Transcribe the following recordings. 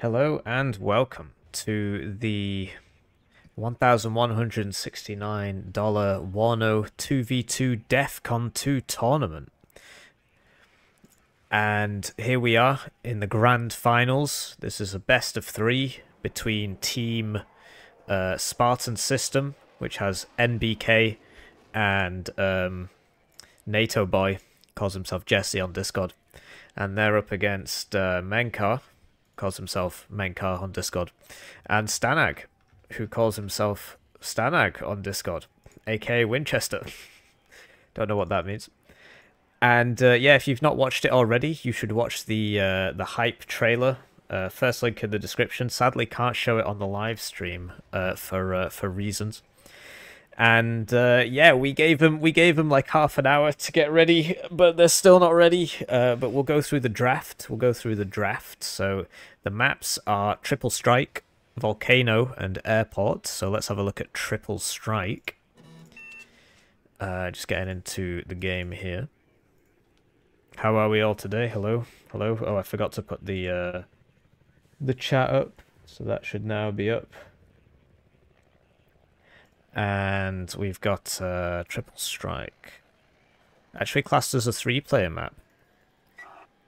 Hello and welcome to the $1,169 Warno 2v2 DEFCON 2 tournament. And here we are in the grand finals. This is a best of three between Team uh, Spartan System, which has NBK and um, NATO Boy, calls himself Jesse on Discord. And they're up against uh, Menkar, calls himself Menkar on Discord, and Stanag, who calls himself Stanag on Discord, aka Winchester. Don't know what that means. And uh, yeah, if you've not watched it already, you should watch the uh, the hype trailer. Uh, first link in the description. Sadly, can't show it on the live stream uh, for uh, for reasons. And uh, yeah, we gave them we gave them like half an hour to get ready, but they're still not ready. but we'll go through the draft. We'll go through the draft. So the maps are Triple Strike, Volcano, and Airport. So let's have a look at Triple Strike. Uh, just getting into the game here. How are we all today? Hello? Hello? Oh, I forgot to put the uh, the chat up. So that should now be up. And we've got uh, Triple Strike. Actually classed as a three-player map.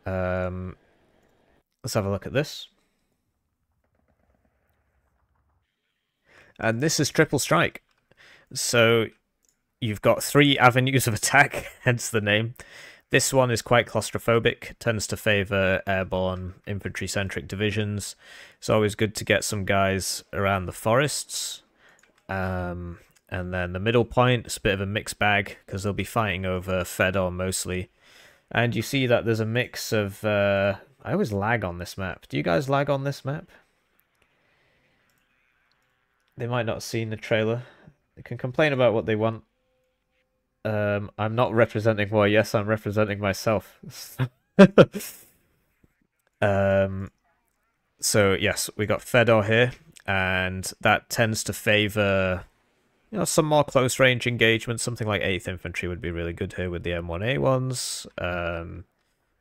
Um, let's have a look at this. And this is Triple Strike. So you've got three avenues of attack, hence the name. This one is quite claustrophobic, tends to favour airborne infantry-centric divisions. It's always good to get some guys around the forests. Um, and then the middle point is a bit of a mixed bag, because they'll be fighting over Fedor mostly. And you see that there's a mix of... Uh, I always lag on this map. Do you guys lag on this map? They might not have seen the trailer. They can complain about what they want. Um, I'm not representing well, yes, I'm representing myself. um, so yes, we got Fedor here, and that tends to favor, you know, some more close range engagement. Something like 8th Infantry would be really good here with the M1A1s. Um,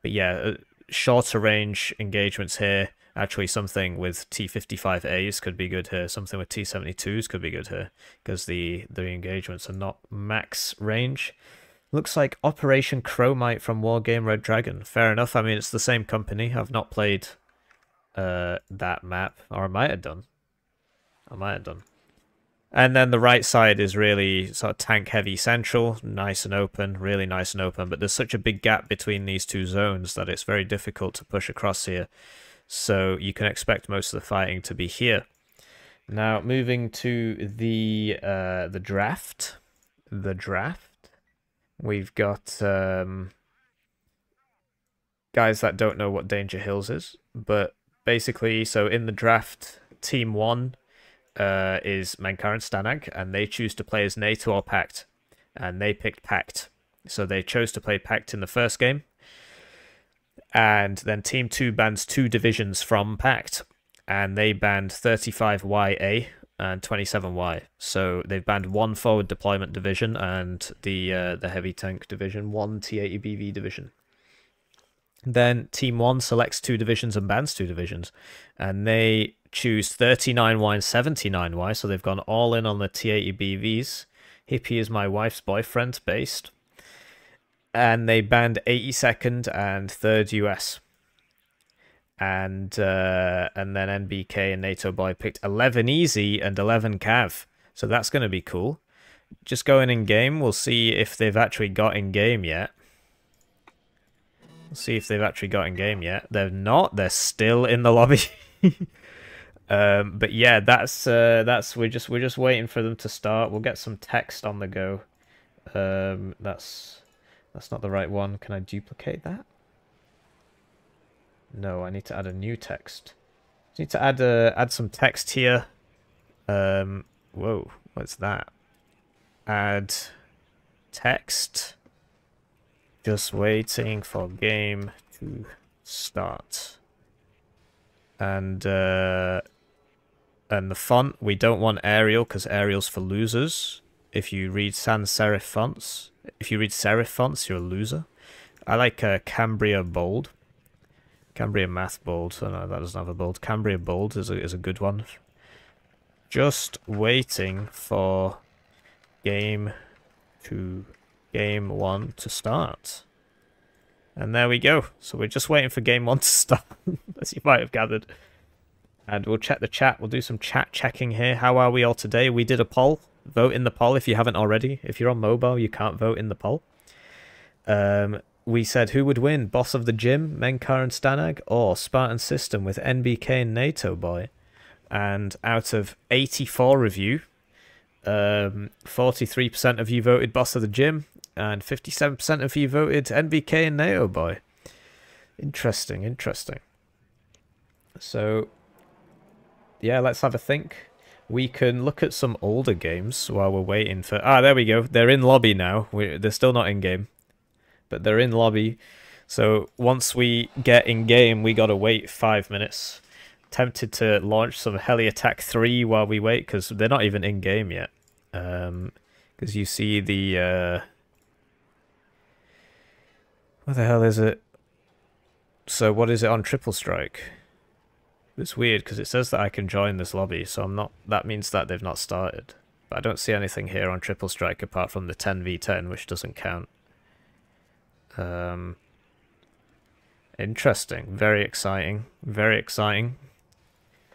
but yeah, uh, shorter range engagements here. Actually, something with T55As could be good here. Something with T72s could be good here because the, the engagements are not max range. Looks like Operation Chromite from Wargame Red Dragon. Fair enough. I mean, it's the same company. I've not played uh, that map, or I might have done. I might have done. And then the right side is really sort of tank heavy central, nice and open, really nice and open. But there's such a big gap between these two zones that it's very difficult to push across here. So you can expect most of the fighting to be here. Now, moving to the uh, the draft. The draft. We've got um, guys that don't know what Danger Hills is. But basically, so in the draft, Team 1 uh, is Menkar and Stanag, and they choose to play as NATO or Pact. And they picked Pact. So they chose to play Pact in the first game and then Team 2 bans two divisions from Pact, and they banned 35YA and 27Y. So they've banned one forward deployment division and the uh, the heavy tank division, one T80BV division. Then Team 1 selects two divisions and bans two divisions, and they choose 39Y and 79Y, so they've gone all in on the T80BVs. Hippie is my wife's boyfriend based and they banned 82nd and 3rd US. And uh, and then NBK and NATO Boy picked 11 easy and 11 cav. So that's going to be cool. Just going in game, we'll see if they've actually got in game yet. See if they've actually got in game yet. They're not. They're still in the lobby. um, but yeah, that's uh, that's we're just we're just waiting for them to start. We'll get some text on the go. Um, that's that's not the right one. Can I duplicate that? No, I need to add a new text. I need to add uh, add some text here. Um, whoa, what's that? Add text. Just waiting for game to start. And uh, and the font we don't want Arial because Arial's for losers. If you read sans serif fonts, if you read serif fonts, you're a loser. I like uh, Cambria Bold. Cambria Math Bold. Oh no, that doesn't have a bold. Cambria Bold is a, is a good one. Just waiting for game two, game one to start. And there we go. So we're just waiting for game one to start, as you might have gathered. And we'll check the chat. We'll do some chat checking here. How are we all today? We did a poll. Vote in the poll if you haven't already. If you're on mobile, you can't vote in the poll. Um, we said who would win, Boss of the Gym, Menkar and Stanag, or Spartan System with NBK and NATO Boy. And out of 84 review, um, 43% of you voted Boss of the Gym, and 57% of you voted NBK and NATO Boy. Interesting, interesting. So, yeah, let's have a think. We can look at some older games while we're waiting for... Ah, there we go. They're in lobby now. we they're still not in-game but they're in lobby. So once we get in game, we gotta wait five minutes. Tempted to launch some Heli Attack 3 while we wait, because they're not even in game yet. Because um, you see the... Uh... What the hell is it? So what is it on Triple Strike? It's weird because it says that I can join this lobby, so I'm not. That means that they've not started. But I don't see anything here on Triple Strike apart from the 10v10, which doesn't count. Um, interesting. Very exciting. Very exciting.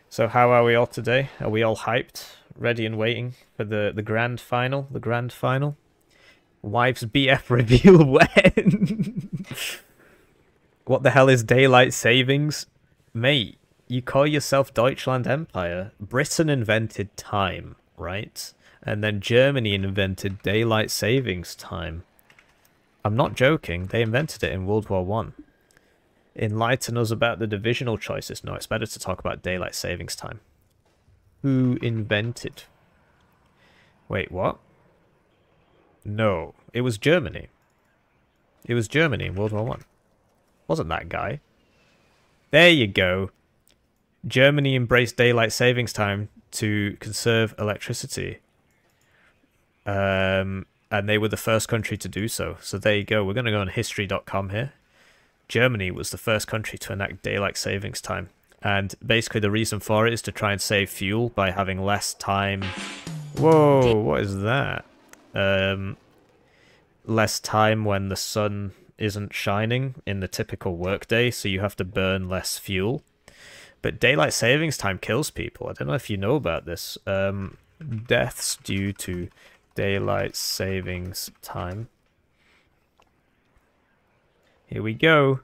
So how are we all today? Are we all hyped? Ready and waiting for the, the grand final? The grand final? Wives BF reveal when? what the hell is daylight savings? Mate, you call yourself Deutschland Empire. Britain invented time, right? And then Germany invented daylight savings time. I'm not joking. They invented it in World War One. Enlighten us about the divisional choices. No, it's better to talk about daylight savings time. Who invented? Wait, what? No, it was Germany. It was Germany in World War One. Wasn't that guy? There you go. Germany embraced daylight savings time to conserve electricity. Um, and they were the first country to do so. So there you go. We're going to go on history.com here. Germany was the first country to enact daylight savings time. And basically the reason for it is to try and save fuel by having less time. Whoa, what is that? Um, less time when the sun isn't shining in the typical workday, so you have to burn less fuel. But daylight savings time kills people. I don't know if you know about this. Um, deaths due to daylight savings time. Here we go.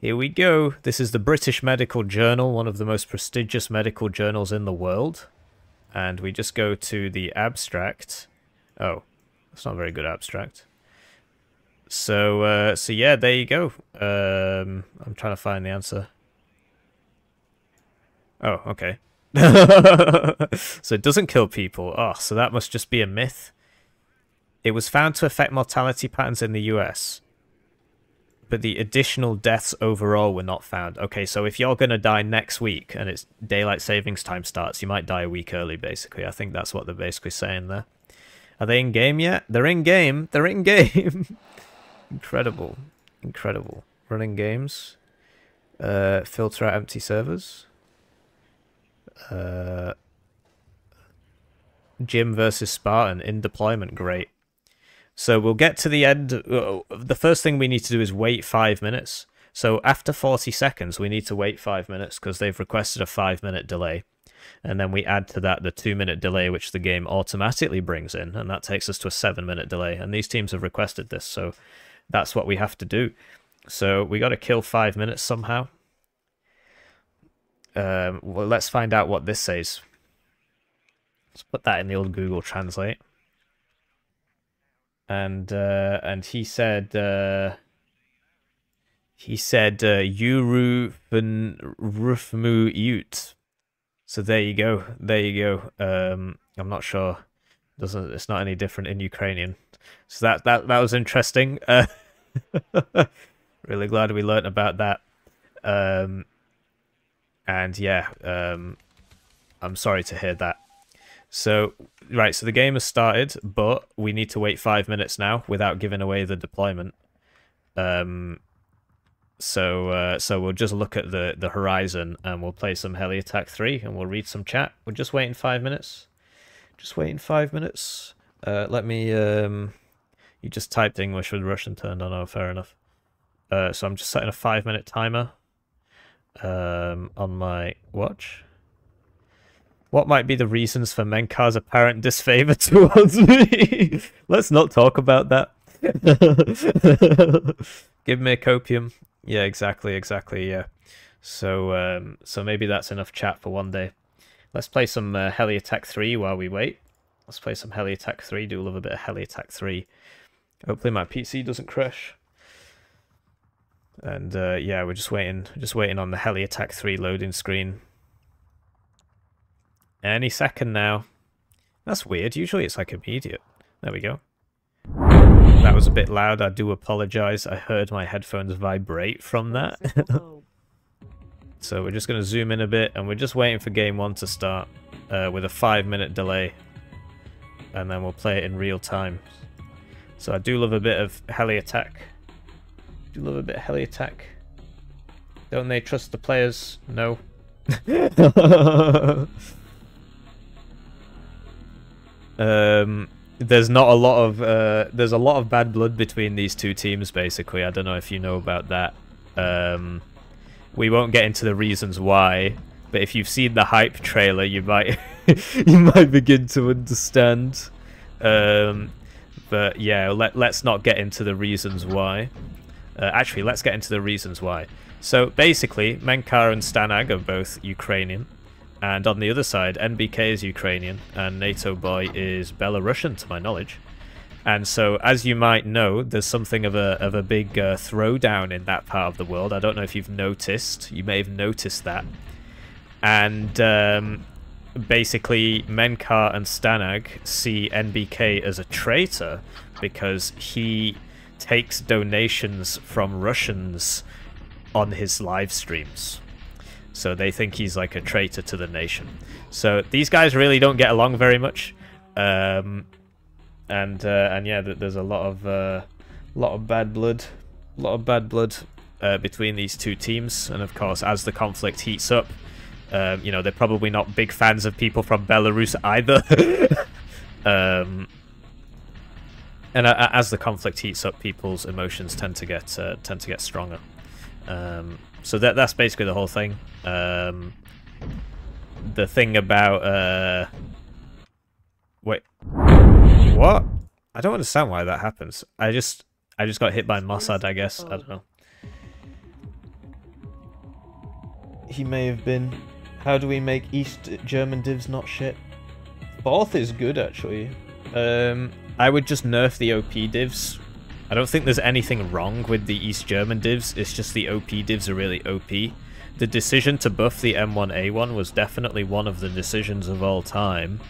Here we go. This is the British Medical Journal, one of the most prestigious medical journals in the world. And we just go to the abstract. Oh, that's not a very good abstract. So, uh, so yeah, there you go. Um, I'm trying to find the answer. Oh, okay. so it doesn't kill people. Oh, so that must just be a myth. It was found to affect mortality patterns in the US, but the additional deaths overall were not found. Okay, so if you're going to die next week and it's daylight savings time starts, you might die a week early, basically. I think that's what they're basically saying there. Are they in game yet? They're in game. They're in game. Incredible. Incredible. Running games. Uh, filter out empty servers. Uh, Jim versus Spartan in deployment, great. So we'll get to the end. Uh, the first thing we need to do is wait five minutes. So after 40 seconds, we need to wait five minutes because they've requested a five minute delay. And then we add to that the two minute delay, which the game automatically brings in. And that takes us to a seven minute delay. And these teams have requested this. So that's what we have to do. So we got to kill five minutes somehow. Um, well, let's find out what this says. Let's put that in the old Google Translate. And uh, and he said uh, he said uh, Yuru Rufmu Ute. So there you go. There you go. Um, I'm not sure. Doesn't it's not any different in Ukrainian. So that that that was interesting. Uh, really glad we learnt about that. Um, and yeah, um, I'm sorry to hear that. So, right, so the game has started, but we need to wait five minutes now without giving away the deployment. Um, So uh, so we'll just look at the the horizon and we'll play some Heli Attack three and we'll read some chat. We're just waiting five minutes. Just waiting five minutes. Uh, let me. Um, you just typed English with Russian turned on. Oh, fair enough. Uh, so I'm just setting a five minute timer um, on my watch. What might be the reasons for Menkar's apparent disfavor towards me? Let's not talk about that. Give me a copium. Yeah, exactly, exactly, yeah. So, um, so maybe that's enough chat for one day. Let's play some uh, Heli Attack 3 while we wait. Let's play some Heli Attack 3. Do love a bit of Heli Attack 3. Hopefully my PC doesn't crash. And uh, yeah, we're just waiting, just waiting on the Heli Attack 3 loading screen. Any second now. That's weird. Usually it's like immediate. There we go. That was a bit loud. I do apologize. I heard my headphones vibrate from that. so we're just going to zoom in a bit and we're just waiting for game one to start uh, with a five minute delay. And then we'll play it in real time. So I do love a bit of heli attack. Do love a bit of heli attack. Don't they trust the players? No. um, there's not a lot of uh, there's a lot of bad blood between these two teams. Basically, I don't know if you know about that. Um, we won't get into the reasons why, but if you've seen the hype trailer, you might you might begin to understand. Um, but yeah, let, let's not get into the reasons why. Uh, actually, let's get into the reasons why. So basically, Menkar and Stanag are both Ukrainian. And on the other side, NBK is Ukrainian, and NATO Boy is Belarusian, to my knowledge. And so, as you might know, there's something of a of a big uh, throwdown in that part of the world. I don't know if you've noticed. You may have noticed that. And um, basically Menkar and Stanag see NBK as a traitor because he takes donations from Russians on his live streams. So they think he's like a traitor to the nation. So these guys really don't get along very much. Um, and uh, and yeah, there's a lot of uh, lot of bad blood, a lot of bad blood uh, between these two teams. And of course, as the conflict heats up, um, you know, they're probably not big fans of people from Belarus either. um, and uh, as the conflict heats up, people's emotions tend to get uh, tend to get stronger. Um, so that that's basically the whole thing. Um, the thing about uh, wait, what? I don't understand why that happens. I just I just got hit by Mossad, I guess. I don't know. He may have been. How do we make East German divs not shit? Both is good, actually. Um, I would just nerf the OP divs. I don't think there's anything wrong with the East German divs, it's just the OP divs are really OP. The decision to buff the M1A1 was definitely one of the decisions of all time.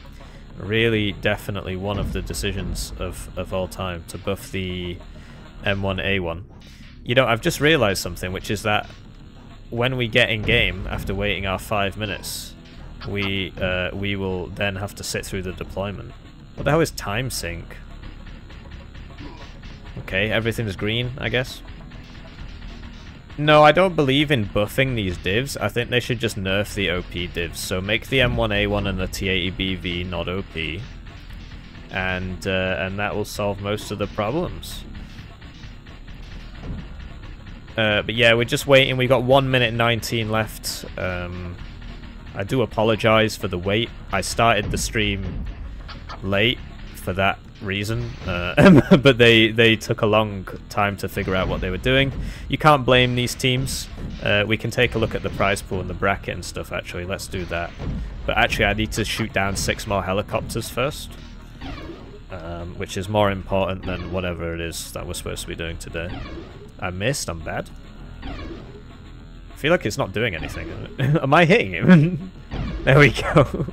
Really, definitely one of the decisions of, of all time to buff the M1A1. You know, I've just realised something, which is that when we get in game after waiting our five minutes, we uh, we will then have to sit through the deployment. What the hell is time sync? Okay, everything's green, I guess. No, I don't believe in buffing these divs. I think they should just nerf the OP divs. So make the M1A1 and the T80BV not OP. And, uh, and that will solve most of the problems. Uh, but yeah, we're just waiting. We've got 1 minute 19 left. Um, I do apologize for the wait. I started the stream late for that reason, uh, but they, they took a long time to figure out what they were doing. You can't blame these teams. Uh, we can take a look at the prize pool and the bracket and stuff, actually. Let's do that. But actually, I need to shoot down six more helicopters first. Um, which is more important than whatever it is that we're supposed to be doing today. I missed, I'm bad. I feel like it's not doing anything. Am I hitting him? there we go.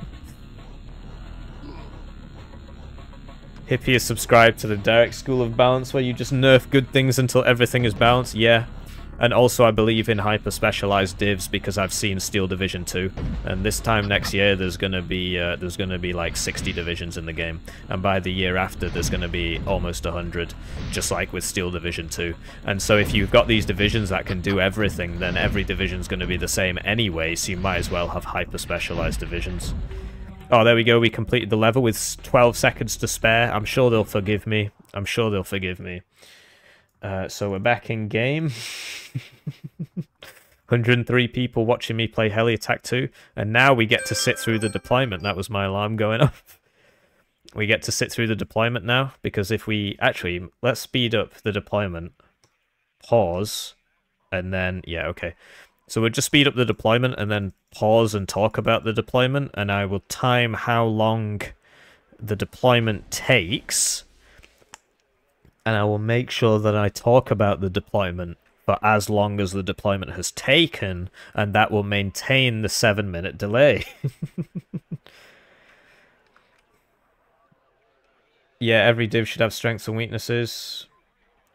Hippie is subscribed to the Derek School of Balance where you just nerf good things until everything is balanced. Yeah. And also I believe in hyper specialized divs because I've seen Steel Division 2. And this time next year there's gonna be uh, there's gonna be like 60 divisions in the game. And by the year after there's gonna be almost 100, just like with Steel Division 2. And so if you've got these divisions that can do everything, then every division's gonna be the same anyway, so you might as well have hyper specialized divisions. Oh, there we go. We completed the level with 12 seconds to spare. I'm sure they'll forgive me. I'm sure they'll forgive me. Uh, so we're back in game. 103 people watching me play Heli Attack 2. And now we get to sit through the deployment. That was my alarm going off. We get to sit through the deployment now. Because if we... Actually, let's speed up the deployment. Pause. And then... Yeah, okay. So we'll just speed up the deployment and then pause and talk about the deployment. And I will time how long the deployment takes and I will make sure that I talk about the deployment for as long as the deployment has taken, and that will maintain the seven minute delay. yeah, every div should have strengths and weaknesses.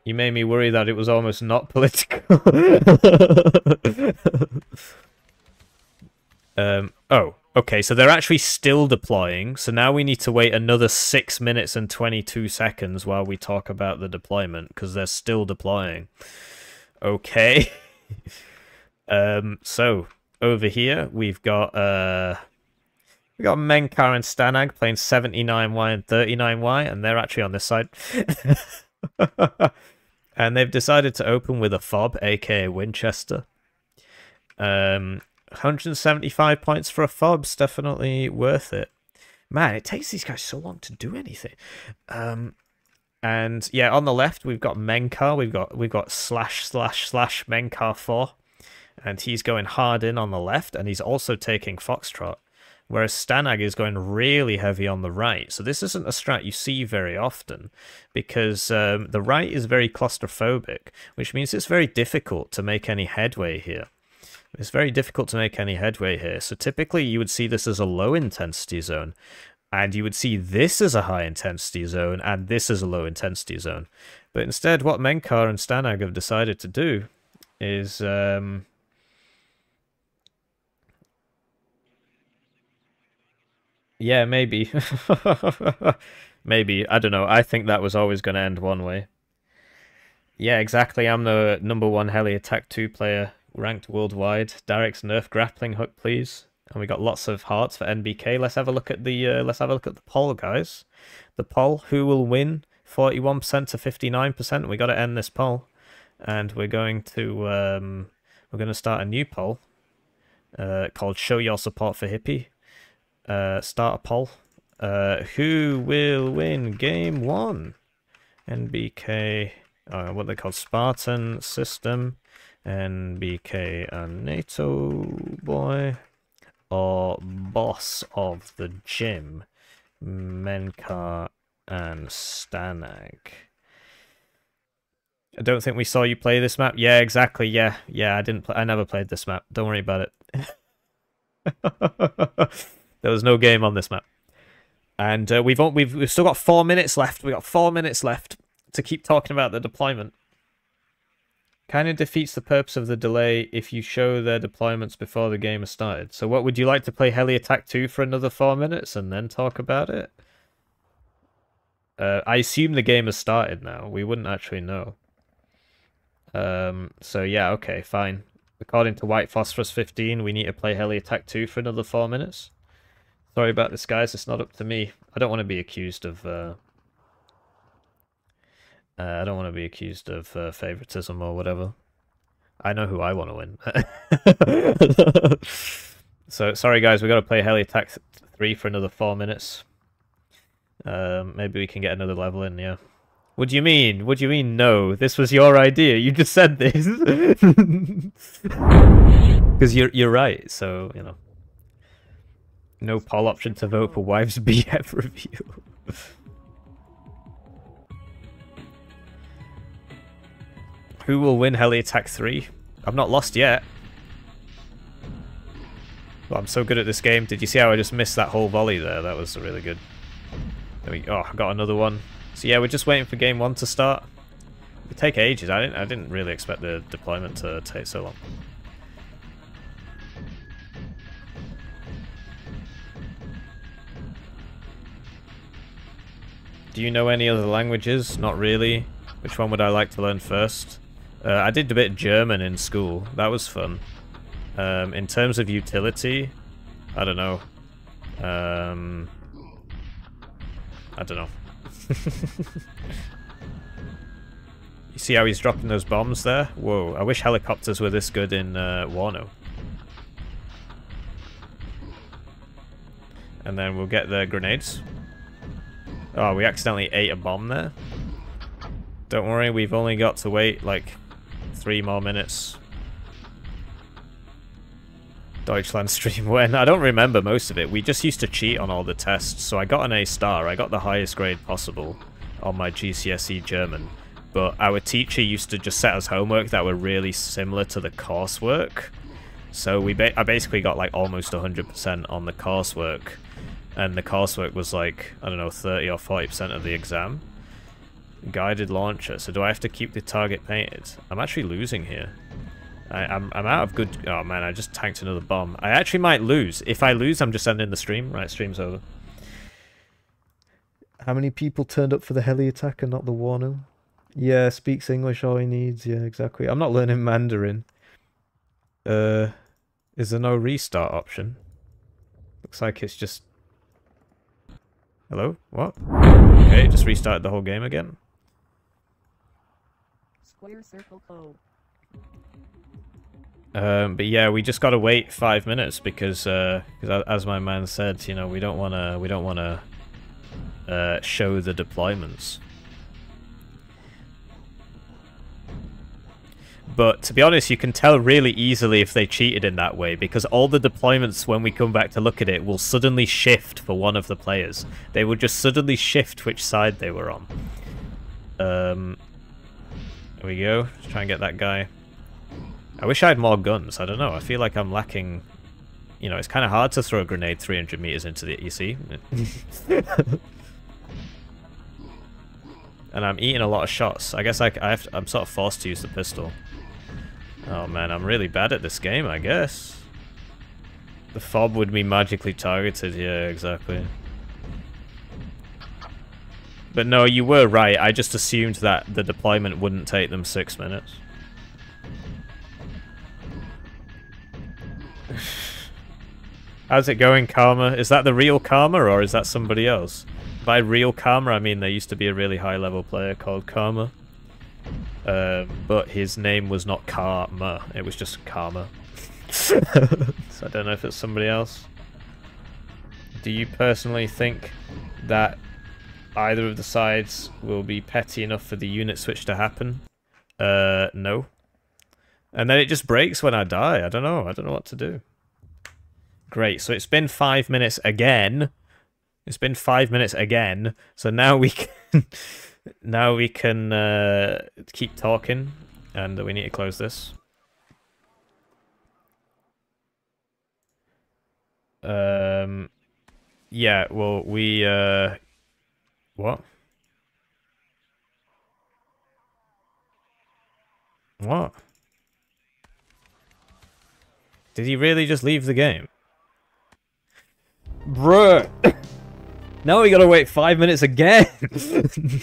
You made me worry that it was almost not political. um, oh, Okay, so they're actually still deploying. So now we need to wait another 6 minutes and 22 seconds while we talk about the deployment, because they're still deploying. Okay. um, so, over here, we've got... Uh, we got Menkar and Stanag playing 79Y and 39Y, and they're actually on this side. and they've decided to open with a fob, aka Winchester. Um, 175 points for a fob's definitely worth it. Man, it takes these guys so long to do anything. Um, and yeah, on the left we've got Menkar. We've got we've got slash slash slash Menkar four, and he's going hard in on the left, and he's also taking Foxtrot. Whereas Stanag is going really heavy on the right. So this isn't a strat you see very often because um, the right is very claustrophobic, which means it's very difficult to make any headway here. It's very difficult to make any headway here. So typically you would see this as a low intensity zone. And you would see this as a high intensity zone and this as a low intensity zone. But instead what Menkar and Stanag have decided to do is... Um, yeah, maybe. maybe. I don't know. I think that was always going to end one way. Yeah, exactly. I'm the number one Heli Attack 2 player ranked worldwide. Derek's Nerf grappling hook, please. And we got lots of hearts for NBK. Let's have a look at the uh, let's have a look at the poll, guys. The poll: Who will win? Forty-one percent to fifty-nine percent. We got to end this poll, and we're going to um, we're going to start a new poll uh, called "Show Your Support for Hippie." Uh, start a poll. Uh, who will win game one? NBK. Uh, what they call Spartan system. NBK a NATO boy or boss of the gym, Menkar and Stanag. I don't think we saw you play this map. Yeah, exactly. Yeah, yeah. I didn't. Play, I never played this map. Don't worry about it. there was no game on this map, and uh, we've we've we've still got four minutes left. We've got four minutes left to keep talking about the deployment. Kind of defeats the purpose of the delay if you show their deployments before the game has started. So what, would you like to play Heli Attack 2 for another four minutes and then talk about it? Uh, I assume the game has started now. We wouldn't actually know. Um, so yeah, okay, fine. According to White Phosphorus 15, we need to play Heli Attack 2 for another four minutes. Sorry about this, guys. It's not up to me. I don't want to be accused of... Uh, uh, I don't want to be accused of uh, favoritism or whatever. I know who I want to win. so, sorry guys, we got to play Heli Attack 3 for another 4 minutes. Um, maybe we can get another level in, yeah. What do you mean? What do you mean, no? This was your idea. You just said this. Because you're, you're right, so, you know. No poll option to vote for Wives BF review. Who will win Heli Attack 3? I've not lost yet. Well, I'm so good at this game. Did you see how I just missed that whole volley there? That was really good. There we Oh, I got another one. So yeah, we're just waiting for game one to start. It take ages. I didn't. I didn't really expect the deployment to take so long. Do you know any other languages? Not really. Which one would I like to learn first? Uh, I did a bit of German in school. That was fun. Um, in terms of utility, I don't know. Um, I don't know. you see how he's dropping those bombs there? Whoa, I wish helicopters were this good in uh, Warno. And then we'll get the grenades. Oh, we accidentally ate a bomb there. Don't worry, we've only got to wait like three more minutes. Deutschland stream when? I don't remember most of it. We just used to cheat on all the tests, so I got an A star. I got the highest grade possible on my GCSE German. But our teacher used to just set us homework that were really similar to the coursework. So we ba I basically got like almost 100% on the coursework and the coursework was like, I don't know, 30 or 40% of the exam. Guided launcher, so do I have to keep the target painted? I'm actually losing here. I, am I'm, I'm out of good... Oh man, I just tanked another bomb. I actually might lose. If I lose, I'm just ending the stream. Right, stream's over. How many people turned up for the heli attack and not the Warno? Yeah, speaks English all he needs. Yeah, exactly. I'm not learning Mandarin. Uh, is there no restart option? Looks like it's just Hello? What? Okay, just restarted the whole game again. Square circle code. Um, but yeah, we just gotta wait five minutes because, uh, cause as my man said, you know, we don't wanna, we don't wanna, uh, show the deployments. But to be honest, you can tell really easily if they cheated in that way, because all the deployments, when we come back to look at it, will suddenly shift for one of the players. They will just suddenly shift which side they were on. Um, there we go. Let's try and get that guy. I wish I had more guns. I don't know. I feel like I'm lacking... You know, it's kind of hard to throw a grenade 300 meters into the... You see? and I'm eating a lot of shots. I guess I, I have to, I'm sort of forced to use the pistol. Oh man, I'm really bad at this game, I guess. The fob would be magically targeted, yeah, exactly. But no, you were right, I just assumed that the deployment wouldn't take them six minutes. How's it going, Karma? Is that the real Karma, or is that somebody else? By real Karma, I mean there used to be a really high-level player called Karma. Um, but his name was not Karma, it was just Karma. so I don't know if it's somebody else. Do you personally think that either of the sides will be petty enough for the unit switch to happen? Uh, no. And then it just breaks when I die. I don't know. I don't know what to do. Great. So it's been five minutes again. It's been five minutes again. So now we can now we can uh, keep talking, and we need to close this. Um, yeah, well, we, uh, what? What? Did he really just leave the game? Bruh! Now we gotta wait five minutes again!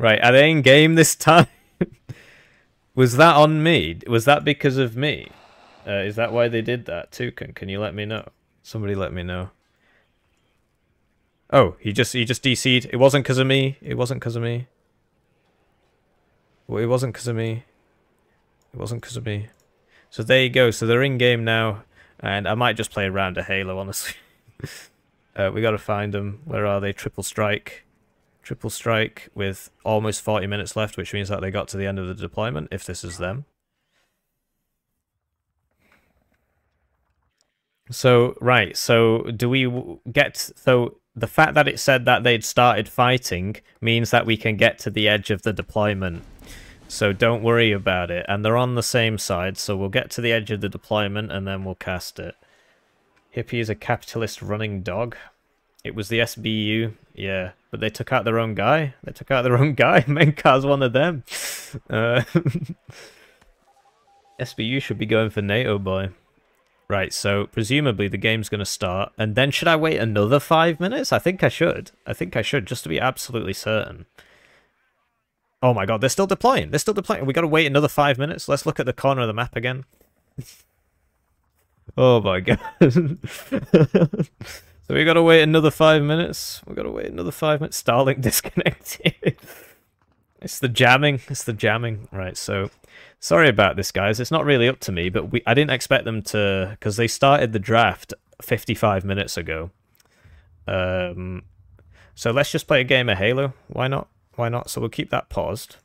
Right, are they in game this time? Was that on me? Was that because of me? Uh, is that why they did that? Toucan, can you let me know? Somebody let me know. Oh, he just he just DC'd. It wasn't because of me. It wasn't because of me. Well, it wasn't because of me. It wasn't because of me. So there you go. So they're in game now, and I might just play around a Halo, honestly. uh, we got to find them. Where are they? Triple strike. Triple strike with almost 40 minutes left, which means that they got to the end of the deployment, if this is them. So, right, so do we get... So, the fact that it said that they'd started fighting means that we can get to the edge of the deployment. So don't worry about it. And they're on the same side, so we'll get to the edge of the deployment and then we'll cast it. Hippie is a capitalist running dog. It was the SBU, yeah, but they took out their own guy. They took out their own guy. Menkar's one of them. Uh, SBU should be going for NATO, boy. Right, so presumably the game's going to start, and then should I wait another five minutes? I think I should. I think I should, just to be absolutely certain. Oh my god, they're still deploying. They're still deploying. We got to wait another five minutes. Let's look at the corner of the map again. oh my god. so we got to wait another five minutes. We got to wait another five minutes. Starlink disconnected. it's the jamming. It's the jamming. Right, so Sorry about this, guys. It's not really up to me, but we I didn't expect them to because they started the draft 55 minutes ago. Um, so let's just play a game of Halo. Why not? Why not? So we'll keep that paused.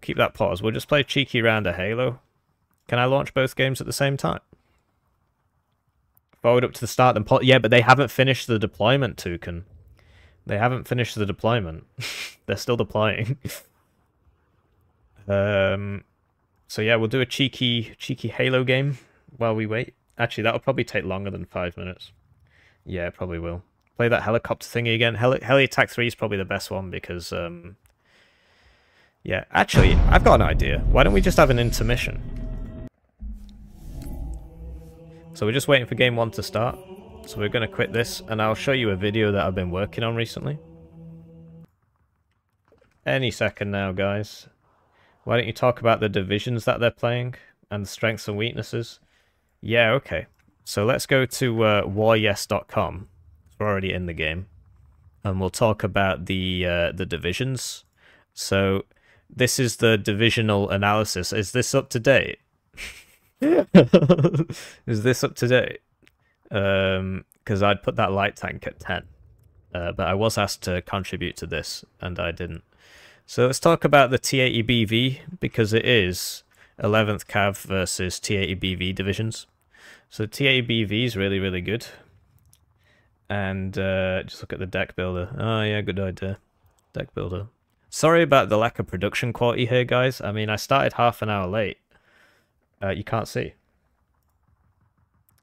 keep that paused. We'll just play cheeky round of Halo. Can I launch both games at the same time? Forward up to the start, then yeah, but they haven't finished the deployment, Toucan. They haven't finished the deployment. They're still deploying. Um, so yeah, we'll do a cheeky, cheeky Halo game while we wait. Actually, that'll probably take longer than five minutes. Yeah, probably will. Play that helicopter thingy again. Heli, Heli Attack 3 is probably the best one because, um, yeah. Actually, I've got an idea. Why don't we just have an intermission? So we're just waiting for game one to start. So we're going to quit this, and I'll show you a video that I've been working on recently. Any second now, guys. Why don't you talk about the divisions that they're playing and the strengths and weaknesses? Yeah, okay. So let's go to uh, waryes.com. We're already in the game. And we'll talk about the uh, the divisions. So this is the divisional analysis. Is this up to date? is this up to date? Um, because I'd put that light tank at 10. Uh, but I was asked to contribute to this, and I didn't. So let's talk about the T80BV because it is 11th Cav versus T80BV divisions. So T80BV is really, really good. And uh, just look at the deck builder. Oh yeah, good idea. Deck builder. Sorry about the lack of production quality here, guys. I mean, I started half an hour late. Uh, you can't see.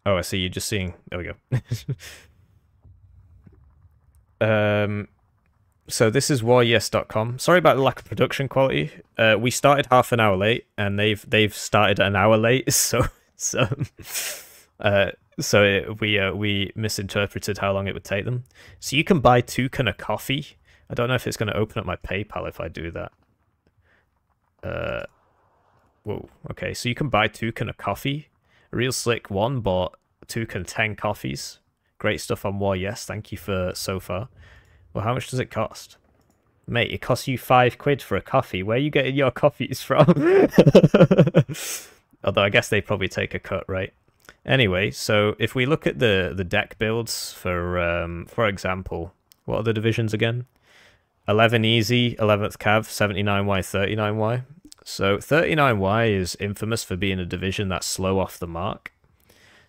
Oh, I see. You're just seeing. There we go. um, so this is waryes.com. Sorry about the lack of production quality. Uh, we started half an hour late, and they've they've started an hour late. So so uh, so it, we uh, we misinterpreted how long it would take them. So you can buy two can of coffee. I don't know if it's going to open up my PayPal if I do that. Uh, whoa. Okay, so you can buy two can of coffee. Real slick one bought two can ten coffees. Great stuff on War. Yes, thank you for so far. Well, how much does it cost? Mate, it costs you five quid for a coffee. Where are you getting your coffees from? Although I guess they probably take a cut, right? Anyway, so if we look at the, the deck builds for, um, for example, what are the divisions again? 11 easy, 11th cav, 79y, 39y. So 39y is infamous for being a division that's slow off the mark.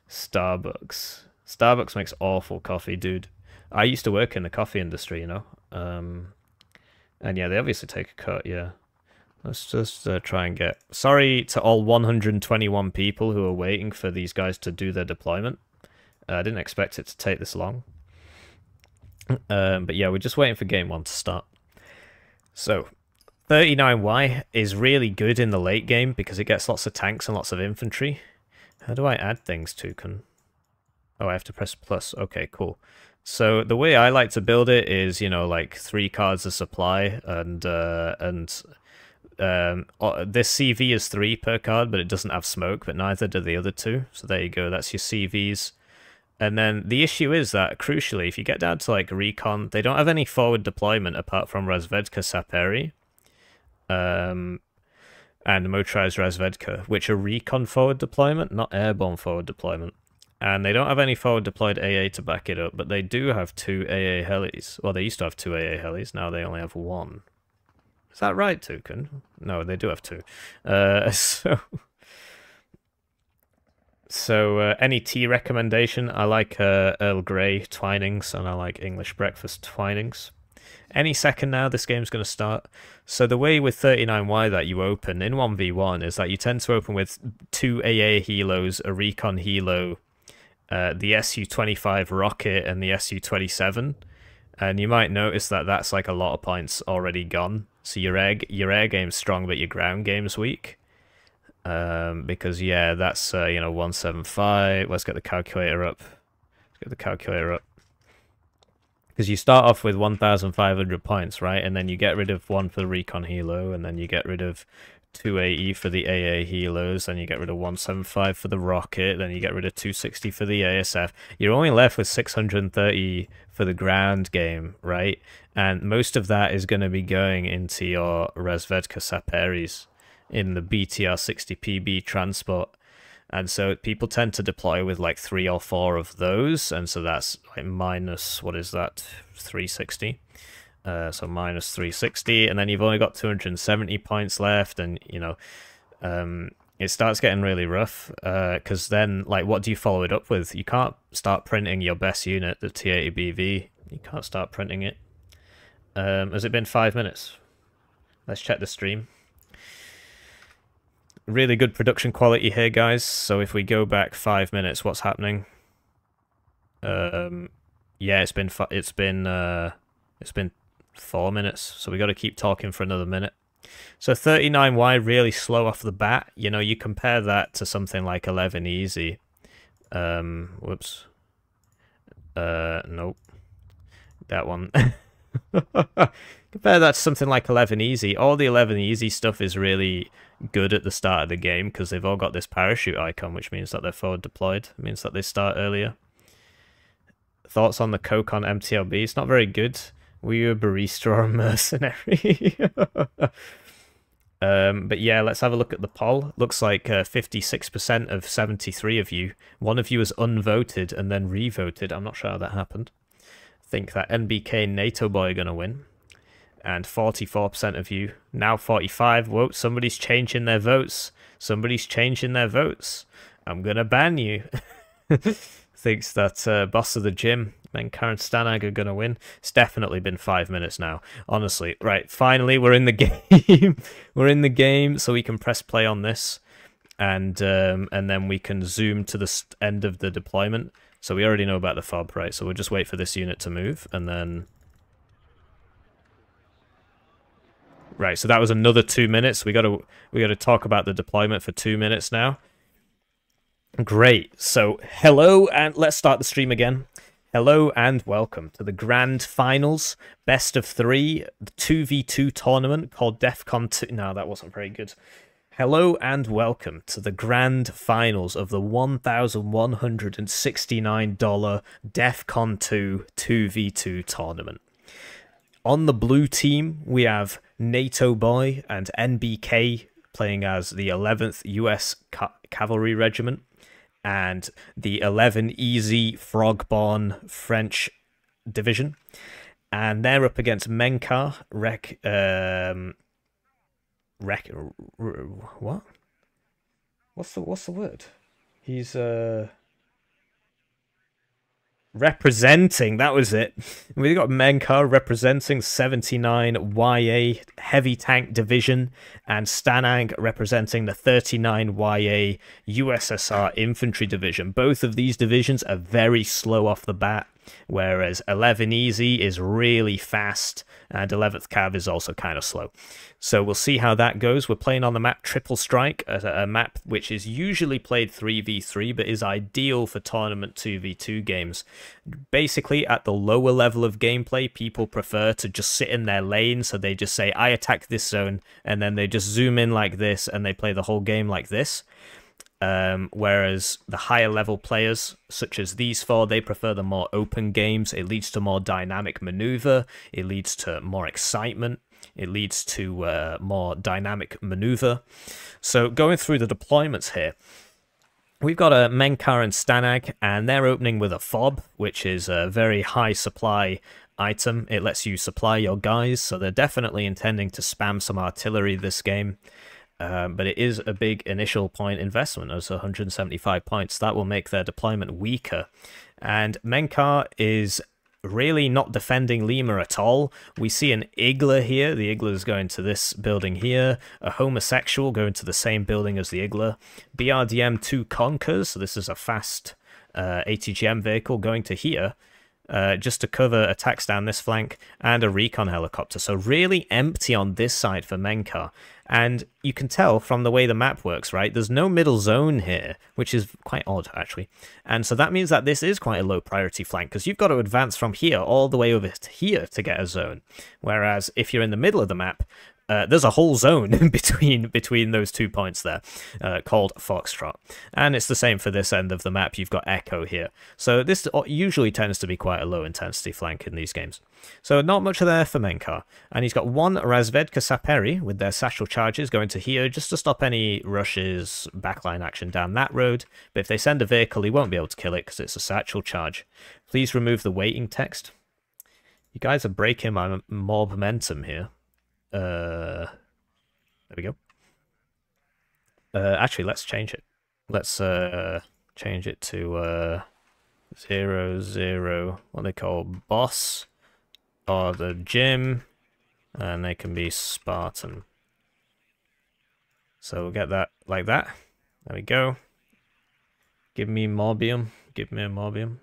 Starbucks. Starbucks makes awful coffee, dude. I used to work in the coffee industry, you know. Um, and yeah, they obviously take a cut, yeah. Let's just uh, try and get... Sorry to all 121 people who are waiting for these guys to do their deployment. Uh, I didn't expect it to take this long. Um, but yeah, we're just waiting for game one to start. So, 39Y is really good in the late game because it gets lots of tanks and lots of infantry. How do I add things to? Can... Oh, I have to press plus. Okay, cool. So the way I like to build it is, you know, like three cards of supply, and uh, and um, this CV is three per card, but it doesn't have smoke, but neither do the other two. So there you go. That's your CVs. And then the issue is that, crucially, if you get down to like recon, they don't have any forward deployment apart from Razvedka Saperi um, and Motorized Razvedka, which are recon forward deployment, not airborne forward deployment. And they don't have any forward deployed AA to back it up, but they do have two AA helis. Well, they used to have two AA helis, now they only have one. Is that right, Toucan? No, they do have two. Uh, so, so uh, any tea recommendation? I like uh, Earl Grey Twinings, and I like English breakfast Twinings. Any second now, this game's going to start. So the way with 39Y that you open in 1v1 is that you tend to open with two AA helos, a recon helo, uh, the Su-25 rocket and the Su-27, and you might notice that that's like a lot of points already gone. So your air your air game's strong, but your ground game's weak. Um, because yeah, that's uh, you know 175. Let's get the calculator up. Let's get the calculator up. Because you start off with 1,500 points, right? And then you get rid of one for the recon helo, and then you get rid of 280 for the AA helos, then you get rid of 175 for the rocket, then you get rid of 260 for the ASF. You're only left with 630 for the ground game, right? And most of that is going to be going into your Razvedka Saperis in the BTR 60PB transport. And so people tend to deploy with like three or four of those, and so that's like minus, what is that, 360? Uh, so minus 360, and then you've only got 270 points left, and you know, um, it starts getting really rough. Because uh, then, like, what do you follow it up with? You can't start printing your best unit, the T80BV. You can't start printing it. Um, has it been five minutes? Let's check the stream really good production quality here, guys. So if we go back five minutes, what's happening? Um, yeah, it's been it's been uh, it's been four minutes. So we got to keep talking for another minute. So 39Y really slow off the bat. You know, you compare that to something like 11 easy. Um, whoops. Uh, nope. That one. compare that to something like 11 easy. All the 11 easy stuff is really good at the start of the game because they've all got this parachute icon, which means that they're forward deployed. It means that they start earlier. Thoughts on the Coke on MTLB? It's not very good. Were you a barista or a mercenary? um, but yeah, let's have a look at the poll. Looks like 56% uh, of 73 of you. One of you was unvoted and then revoted. I'm not sure how that happened. think that NBK NATO boy are going to win and 44% of you. Now 45. Whoa, somebody's changing their votes. Somebody's changing their votes. I'm going to ban you. Thinks that uh, boss of the gym and Karen Stanag are going to win. It's definitely been five minutes now. Honestly. Right, finally, we're in the game. we're in the game, so we can press play on this. And um, and then we can zoom to the end of the deployment. So we already know about the fob, right? So we'll just wait for this unit to move, and then Right, so that was another two minutes. We got to we got to talk about the deployment for two minutes now. Great. So hello, and let's start the stream again. Hello and welcome to the grand finals, best of three, the 2v2 tournament called DEFCON 2. No, that wasn't very good. Hello and welcome to the grand finals of the $1,169 DEFCON 2 2v2 tournament. On the blue team, we have NATO Boy and NBK playing as the 11th US Ca Cavalry Regiment and the 11 Easy Frogborn French Division. And they're up against Menkar, Rek, um, Rek, what? What's the, what's the word? He's, uh, representing that was it. We got menkar representing 79 ya heavy tank division and Stanag representing the 39 ya ussr infantry division. Both of these divisions are very slow off the bat whereas 11 easy is really fast and 11th cav is also kind of slow so we'll see how that goes. We're playing on the map Triple Strike, a, a map which is usually played 3v3 but is ideal for tournament 2v2 games. Basically, at the lower level of gameplay, people prefer to just sit in their lane, so they just say, I attack this zone, and then they just zoom in like this, and they play the whole game like this. Um, whereas the higher level players, such as these four, they prefer the more open games. It leads to more dynamic maneuver, it leads to more excitement, it leads to uh, more dynamic maneuver. So going through the deployments here, we've got a Menkar and Stanag, and they're opening with a fob, which is a very high supply item. It lets you supply your guys, so they're definitely intending to spam some artillery this game. Um, but it is a big initial point investment as 175 points. That will make their deployment weaker. And Menkar is really not defending Lima at all. We see an Igla here. The Igla is going to this building here. A homosexual going to the same building as the Igla. BRDM 2 Konkurs, so this is a fast uh, ATGM vehicle going to here uh, just to cover attacks down this flank and a recon helicopter. So really empty on this side for Menkar. And you can tell from the way the map works, right? There's no middle zone here, which is quite odd, actually. And so that means that this is quite a low priority flank, because you've got to advance from here all the way over to here to get a zone. Whereas if you're in the middle of the map, uh, there's a whole zone between between those two points there uh, called Foxtrot. And it's the same for this end of the map. You've got Echo here. So this usually tends to be quite a low intensity flank in these games. So not much there for Menkar. And he's got one Razvedka Saperi with their satchel charges going to here just to stop any rushes, backline action down that road. But if they send a vehicle, he won't be able to kill it because it's a satchel charge. Please remove the waiting text. You guys are breaking my mob momentum here. Uh, there we go. Uh, actually, let's change it. Let's uh, change it to uh, zero zero. What they call boss or the gym, and they can be Spartan. So we'll get that like that. There we go. Give me Morbium. Give me a Morbium.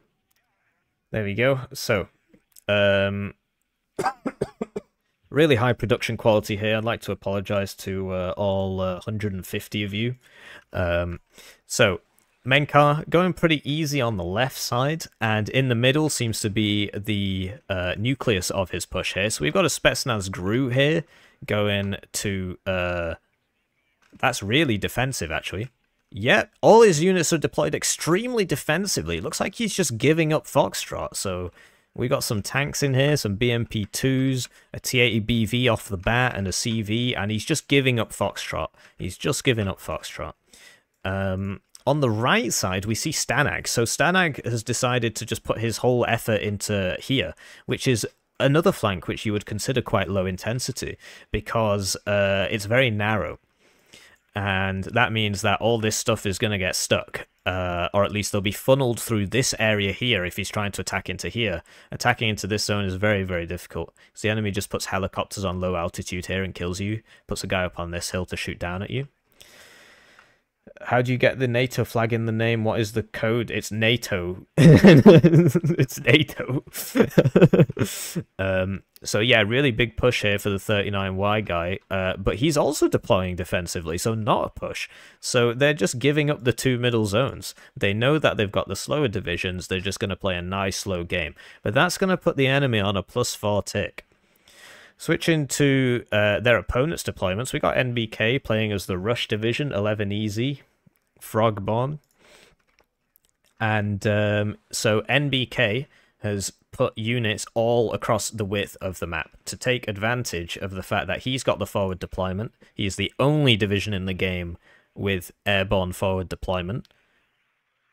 There we go. So, um, really high production quality here. I'd like to apologize to uh, all uh, 150 of you. Um, so, Menkar going pretty easy on the left side, and in the middle seems to be the uh, nucleus of his push here. So we've got a Spetsnaz GRU here going to... Uh, that's really defensive, actually. Yep, all his units are deployed extremely defensively. It looks like he's just giving up Foxtrot, so we got some tanks in here, some BMP2s, a T-80BV off the bat, and a CV, and he's just giving up Foxtrot. He's just giving up Foxtrot. Um, on the right side, we see Stanag. So Stanag has decided to just put his whole effort into here, which is another flank which you would consider quite low intensity, because uh, it's very narrow and that means that all this stuff is going to get stuck, uh, or at least they'll be funneled through this area here if he's trying to attack into here. Attacking into this zone is very, very difficult, because the enemy just puts helicopters on low altitude here and kills you, puts a guy up on this hill to shoot down at you. How do you get the NATO flag in the name? What is the code? It's NATO. it's NATO. um, so yeah, really big push here for the 39Y guy, uh, but he's also deploying defensively, so not a push. So they're just giving up the two middle zones. They know that they've got the slower divisions, they're just going to play a nice slow game. But that's going to put the enemy on a plus four tick. Switching to uh, their opponent's deployments, we got NBK playing as the Rush Division 11 Easy Frogborn. And um, so NBK has put units all across the width of the map to take advantage of the fact that he's got the forward deployment. He is the only division in the game with airborne forward deployment.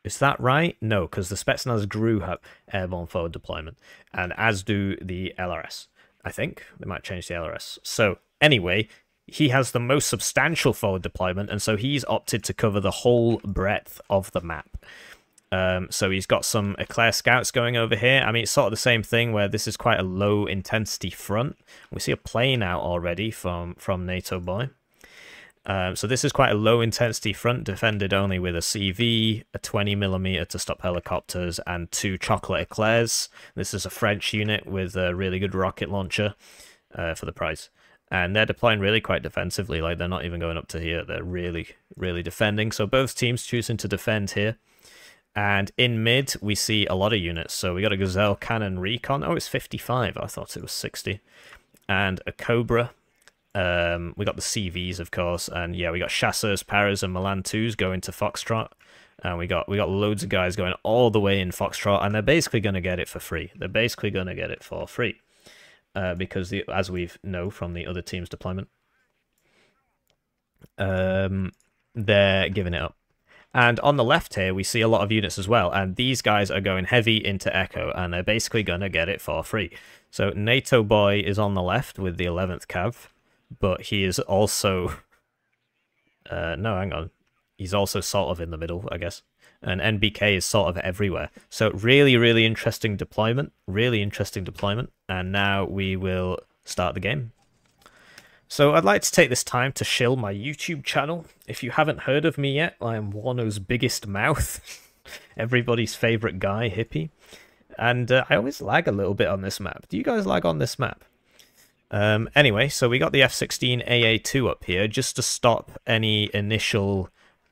Is that right? No, because the Spetsnaz GRU have airborne forward deployment, and as do the LRS. I think. They might change the LRS. So, anyway, he has the most substantial forward deployment, and so he's opted to cover the whole breadth of the map. Um, so he's got some Eclair scouts going over here. I mean, it's sort of the same thing where this is quite a low intensity front. We see a plane out already from, from NATO Boy. Um, so this is quite a low intensity front, defended only with a CV, a 20 millimeter to stop helicopters, and two chocolate eclairs. This is a French unit with a really good rocket launcher uh, for the price. And they're deploying really quite defensively, like they're not even going up to here. They're really, really defending. So both teams choosing to defend here. And in mid, we see a lot of units. So we got a Gazelle Cannon Recon. Oh, it's 55. I thought it was 60. And a Cobra um, we got the CVs, of course, and yeah, we got Chasseurs, Paras, and Milan 2s going to Foxtrot. And we got we got loads of guys going all the way in Foxtrot, and they're basically going to get it for free. They're basically going to get it for free. Uh, because the, as we know from the other team's deployment, um, they're giving it up. And on the left here, we see a lot of units as well. And these guys are going heavy into Echo, and they're basically going to get it for free. So NATO Boy is on the left with the 11th Cav but he is also... Uh, no, hang on. He's also sort of in the middle, I guess. And NBK is sort of everywhere. So really, really interesting deployment. Really interesting deployment. And now we will start the game. So I'd like to take this time to shill my YouTube channel. If you haven't heard of me yet, I am Warno's biggest mouth. everybody's favorite guy, Hippie. And uh, I always lag a little bit on this map. Do you guys lag on this map? Um, anyway, so we got the F-16 AA-2 up here just to stop any initial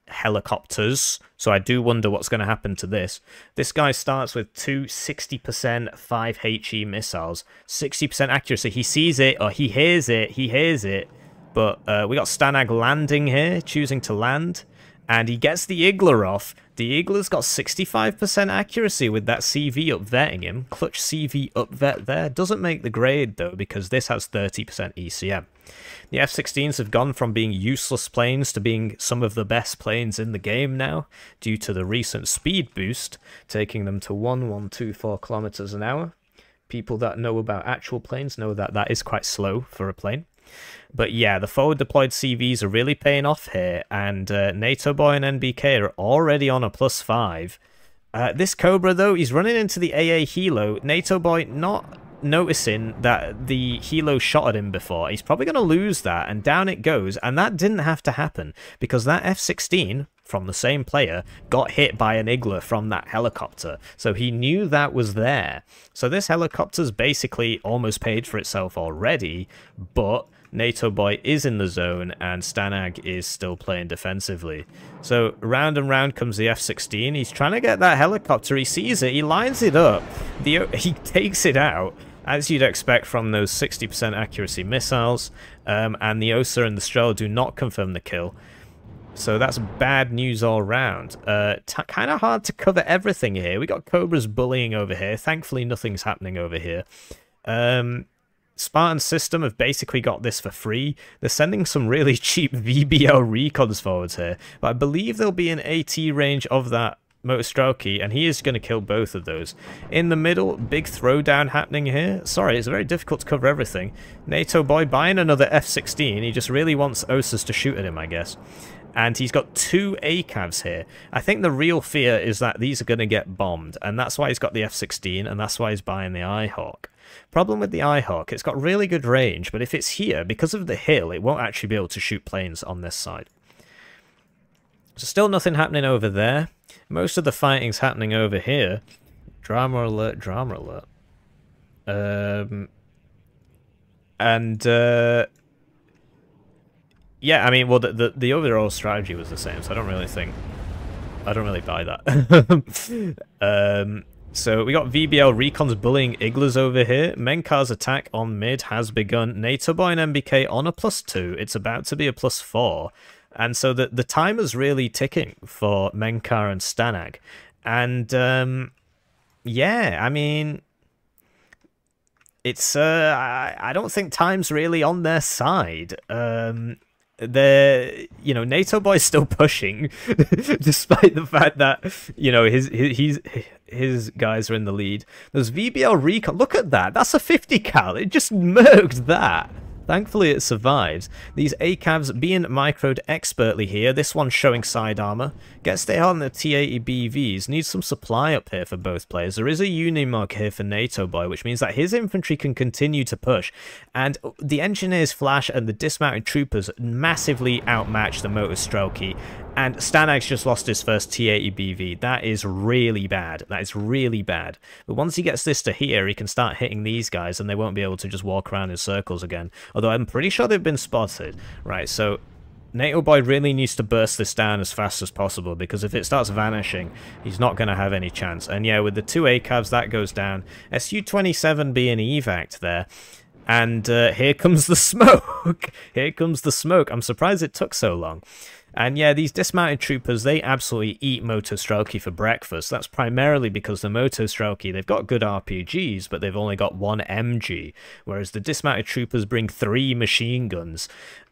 helicopters. So I do wonder what's going to happen to this. This guy starts with two 60% 5HE missiles. 60% accuracy. He sees it or he hears it. He hears it. But uh, we got Stanag landing here, choosing to land. And he gets the Igla off. The Igla's got 65% accuracy with that CV up upvetting him. Clutch CV upvet there. Doesn't make the grade though because this has 30% ECM. The F-16s have gone from being useless planes to being some of the best planes in the game now due to the recent speed boost, taking them to 1124 kilometers an hour. People that know about actual planes know that that is quite slow for a plane. But yeah, the forward deployed CVs are really paying off here, and uh, NATO Boy and NBK are already on a plus five. Uh, this Cobra, though, he's running into the AA Hilo. NATO Boy not noticing that the Hilo shot at him before. He's probably going to lose that, and down it goes. And that didn't have to happen, because that F-16 from the same player got hit by an Igla from that helicopter. So he knew that was there. So this helicopter's basically almost paid for itself already, but NATO Boy is in the zone and Stanag is still playing defensively. So round and round comes the F-16. He's trying to get that helicopter. He sees it. He lines it up. The, he takes it out as you'd expect from those 60% accuracy missiles, um, and the Osa and the Strel do not confirm the kill. So that's bad news all round. Uh, kind of hard to cover everything here. We got Cobras bullying over here. Thankfully, nothing's happening over here. Um, Spartan System have basically got this for free. They're sending some really cheap VBL recons forwards here, but I believe there'll be an AT range of that Motostrelki, and he is going to kill both of those. In the middle, big throwdown happening here. Sorry, it's very difficult to cover everything. NATO boy buying another F-16. He just really wants Osas to shoot at him, I guess. And he's got two ACAVs here. I think the real fear is that these are going to get bombed, and that's why he's got the F-16, and that's why he's buying the IHawk. Problem with the IHawk, it's got really good range, but if it's here, because of the hill, it won't actually be able to shoot planes on this side. So still nothing happening over there. Most of the fighting's happening over here. Drama alert, drama alert. Um, and, uh, yeah, I mean, well, the, the, the overall strategy was the same, so I don't really think, I don't really buy that. um, so we got VBL Recon's bullying Iglas over here. Menkar's attack on mid has begun. And NBK on a plus two. It's about to be a plus four. And so the, the time is really ticking for Menkar and Stanag. And um, yeah, I mean, it's uh, I, I don't think time's really on their side. Um, the you know NATO boy's still pushing, despite the fact that you know his, his he's his guys are in the lead. There's VBL Recon. Look at that. That's a 50 cal. It just murked that. Thankfully it survives. These ACAVs being microed expertly here, this one showing side armor, gets there on the T-80 BVs, needs some supply up here for both players. There is a Unimog here for NATO Boy, which means that his infantry can continue to push, and the Engineers Flash and the dismounted troopers massively outmatch the Motor Strelki, and Stanag's just lost his first T-80 BV. That is really bad. That is really bad. But once he gets this to here, he can start hitting these guys, and they won't be able to just walk around in circles again. Although I'm pretty sure they've been spotted. Right, so NATO Boy really needs to burst this down as fast as possible, because if it starts vanishing, he's not going to have any chance. And yeah, with the two ACAVs, that goes down. SU-27 being evac there. And uh, here comes the smoke. here comes the smoke. I'm surprised it took so long. And yeah, these dismounted troopers, they absolutely eat Moto Strelki for breakfast. That's primarily because the Moto Strelki, they've got good RPGs, but they've only got one MG, whereas the dismounted troopers bring three machine guns.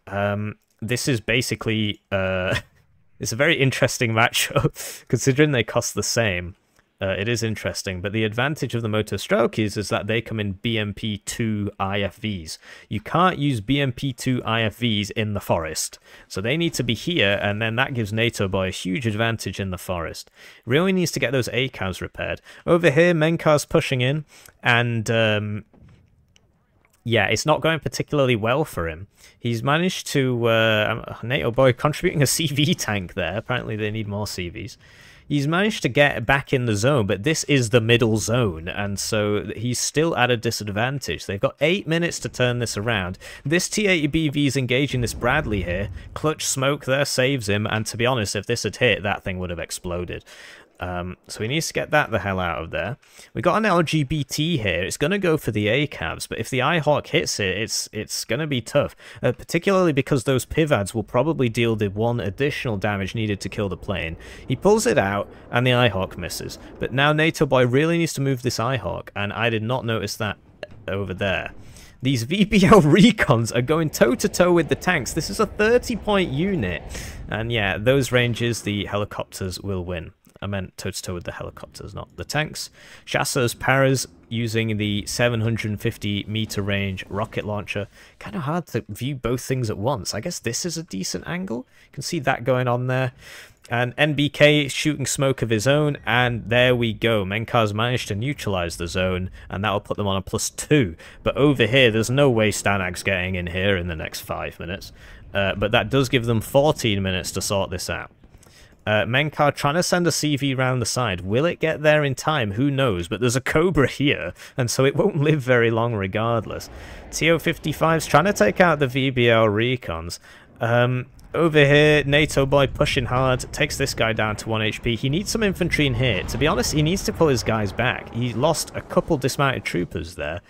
Um, this is basically... Uh, it's a very interesting matchup, considering they cost the same. Uh, it is interesting, but the advantage of the Moto Strelkis is that they come in BMP2 IFVs. You can't use BMP2 IFVs in the forest, so they need to be here, and then that gives NATO Boy a huge advantage in the forest. Really needs to get those ACAVs repaired. Over here, Menkar's pushing in, and um, yeah, it's not going particularly well for him. He's managed to, uh, NATO Boy contributing a CV tank there. Apparently they need more CVs. He's managed to get back in the zone, but this is the middle zone, and so he's still at a disadvantage. They've got eight minutes to turn this around. This T80BV is engaging this Bradley here. Clutch smoke there saves him, and to be honest, if this had hit, that thing would have exploded. Um, so he needs to get that the hell out of there. We got an LGBT here. It's going to go for the ACAVs, but if the IHawk hits it, it's it's going to be tough. Uh, particularly because those Pivads will probably deal the one additional damage needed to kill the plane. He pulls it out, and the IHawk misses. But now NATO Boy really needs to move this IHawk, and I did not notice that over there. These VBL recons are going toe-to-toe -to -toe with the tanks. This is a 30-point unit. And yeah, those ranges, the helicopters will win. I meant toe-to-toe -to with the helicopters, not the tanks. Chasseurs Paras using the 750 meter range rocket launcher. Kind of hard to view both things at once. I guess this is a decent angle. You can see that going on there. And NBK shooting smoke of his own, and there we go. Menkar's managed to neutralize the zone, and that'll put them on a plus two. But over here, there's no way Stanag's getting in here in the next five minutes. Uh, but that does give them 14 minutes to sort this out. Uh, Menkar trying to send a CV round the side. Will it get there in time? Who knows? But there's a Cobra here, and so it won't live very long regardless. TO-55's trying to take out the VBL recons. Um, over here, NATO boy pushing hard, takes this guy down to 1 HP. He needs some infantry in here. To be honest, he needs to pull his guys back. He lost a couple dismounted troopers there.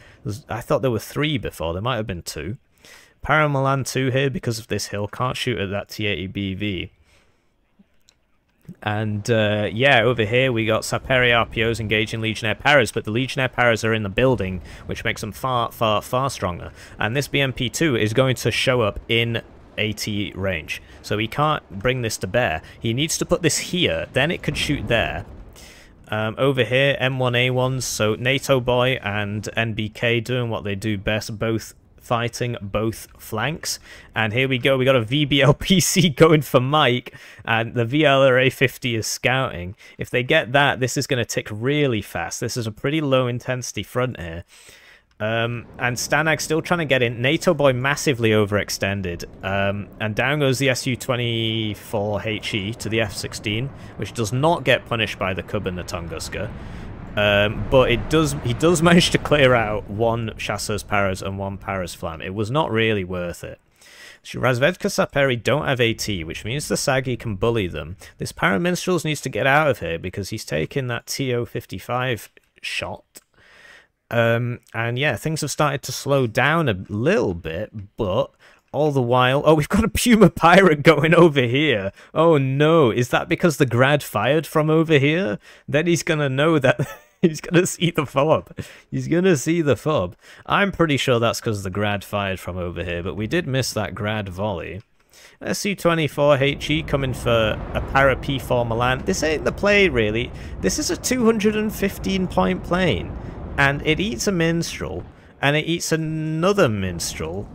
I thought there were three before. There might have been two. Paramalan 2 here because of this hill. Can't shoot at that T-80 BV. And uh, yeah, over here we got Saperi RPOs engaging Legionnaire Paras, but the Legionnaire Paras are in the building, which makes them far, far, far stronger. And this BMP2 is going to show up in AT range. So he can't bring this to bear. He needs to put this here, then it could shoot there. Um, over here, M1A1s, so NATO Boy and NBK doing what they do best, both fighting both flanks. And here we go, we got a VBL PC going for Mike, and the VLRA 50 is scouting. If they get that, this is going to tick really fast. This is a pretty low intensity front here. Um, and Stanag still trying to get in. NATO boy massively overextended. Um, and down goes the Su-24HE to the F-16, which does not get punished by the Cub and the Tunguska. Um, but it does he does manage to clear out one Chasseurs Paras and one Paras Flam. It was not really worth it. Razvedka Saperi don't have AT, which means the Sagi can bully them. This Paraminstrels needs to get out of here because he's taking that TO-55 shot. Um, and yeah, things have started to slow down a little bit, but all the while, oh, we've got a Puma Pirate going over here. Oh no, is that because the grad fired from over here? Then he's gonna know that he's gonna see the fob. He's gonna see the fob. I'm pretty sure that's because the grad fired from over here, but we did miss that grad volley. Su-24HE coming for a para P4 Milan. This ain't the play, really. This is a 215 point plane, and it eats a minstrel, and it eats another minstrel,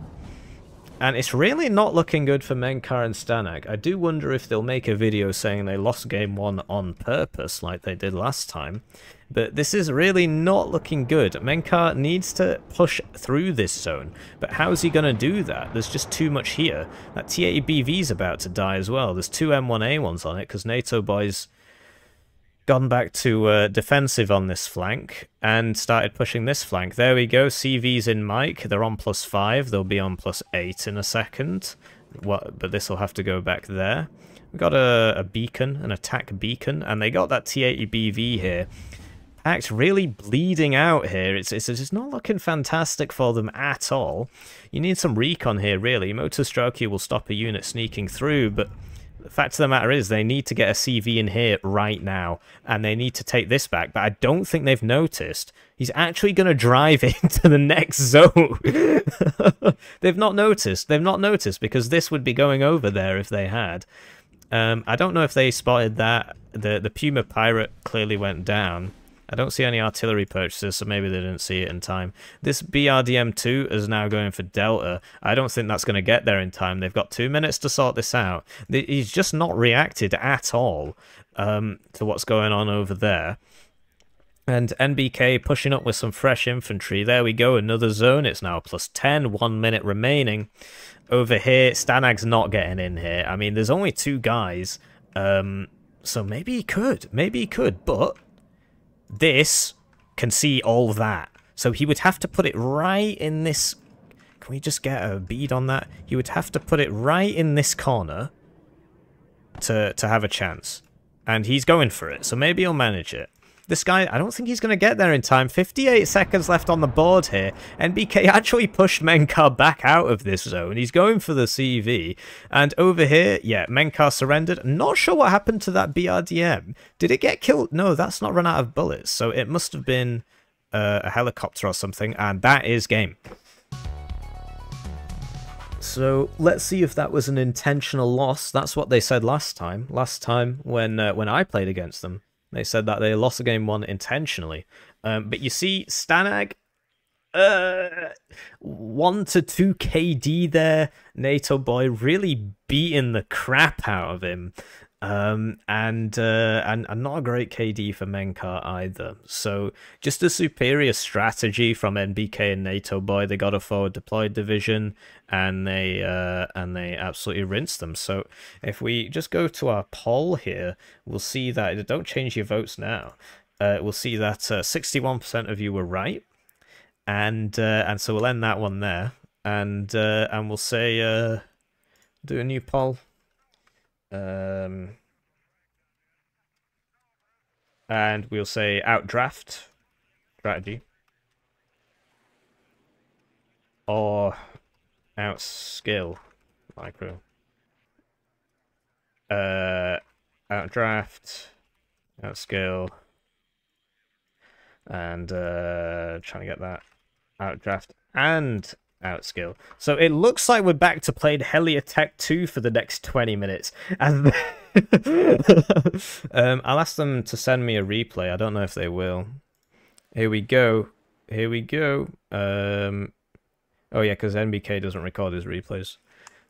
and it's really not looking good for Menkar and Stanag. I do wonder if they'll make a video saying they lost game one on purpose, like they did last time. But this is really not looking good. Menkar needs to push through this zone. But how is he going to do that? There's just too much here. That T-80BV is about to die as well. There's two M1A1s on it because NATO boys gone back to uh, defensive on this flank and started pushing this flank. There we go. CV's in Mike. They're on plus five. They'll be on plus eight in a second. What? But this will have to go back there. We got a, a beacon, an attack beacon, and they got that T80BV here. Pack's really bleeding out here. It's, it's, it's not looking fantastic for them at all. You need some recon here, really. Motor Stroke will stop a unit sneaking through, but the fact of the matter is they need to get a CV in here right now, and they need to take this back, but I don't think they've noticed. He's actually going to drive into the next zone. they've not noticed. They've not noticed because this would be going over there if they had. Um, I don't know if they spotted that. The, the Puma Pirate clearly went down. I don't see any artillery purchases, so maybe they didn't see it in time. This BRDM2 is now going for Delta. I don't think that's going to get there in time. They've got two minutes to sort this out. He's just not reacted at all um, to what's going on over there. And NBK pushing up with some fresh infantry. There we go, another zone. It's now plus 10, one minute remaining. Over here, Stanag's not getting in here. I mean, there's only two guys. Um, So maybe he could. Maybe he could. But this can see all that. So he would have to put it right in this... Can we just get a bead on that? He would have to put it right in this corner to, to have a chance. And he's going for it, so maybe he'll manage it. This guy, I don't think he's going to get there in time. 58 seconds left on the board here. NBK actually pushed Menkar back out of this zone. He's going for the CV. And over here, yeah, Menkar surrendered. Not sure what happened to that BRDM. Did it get killed? No, that's not run out of bullets. So it must have been uh, a helicopter or something. And that is game. So let's see if that was an intentional loss. That's what they said last time. Last time when uh, when I played against them. They said that they lost the game one intentionally. Um, but you see, Stanag, uh, 1 to 2 KD there. NATO boy really beating the crap out of him. Um, and, uh, and and not a great KD for Menkar either. So just a superior strategy from NBK and NATO boy. They got a forward deployed division and they uh, and they absolutely rinsed them. So if we just go to our poll here, we'll see that don't change your votes now. Uh, we'll see that 61% uh, of you were right, and uh, and so we'll end that one there, and uh, and we'll say do a new poll. Um, and we'll say outdraft strategy. Or outskill micro. Uh, outdraft, outskill, and uh, trying to get that outdraft and outskill. So it looks like we're back to playing Heliattack 2 for the next 20 minutes. And um, I'll ask them to send me a replay. I don't know if they will. Here we go. Here we go. Um, oh yeah, because NBK doesn't record his replays.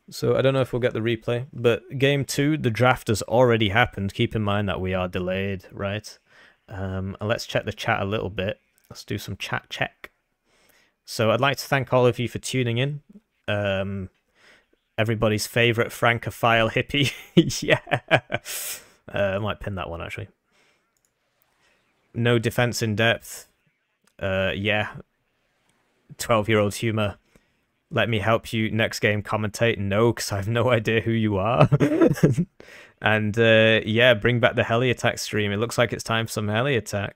So I don't know if we'll get the replay. But game two, the draft has already happened. Keep in mind that we are delayed, right? Um, and let's check the chat a little bit. Let's do some chat check. So I'd like to thank all of you for tuning in. Um, everybody's favorite francophile hippie. yeah. Uh, I might pin that one actually. No defense in depth. Uh, yeah. 12 year old humor. Let me help you next game commentate. No, because I have no idea who you are. and uh, yeah, bring back the heli attack stream. It looks like it's time for some Heliattack.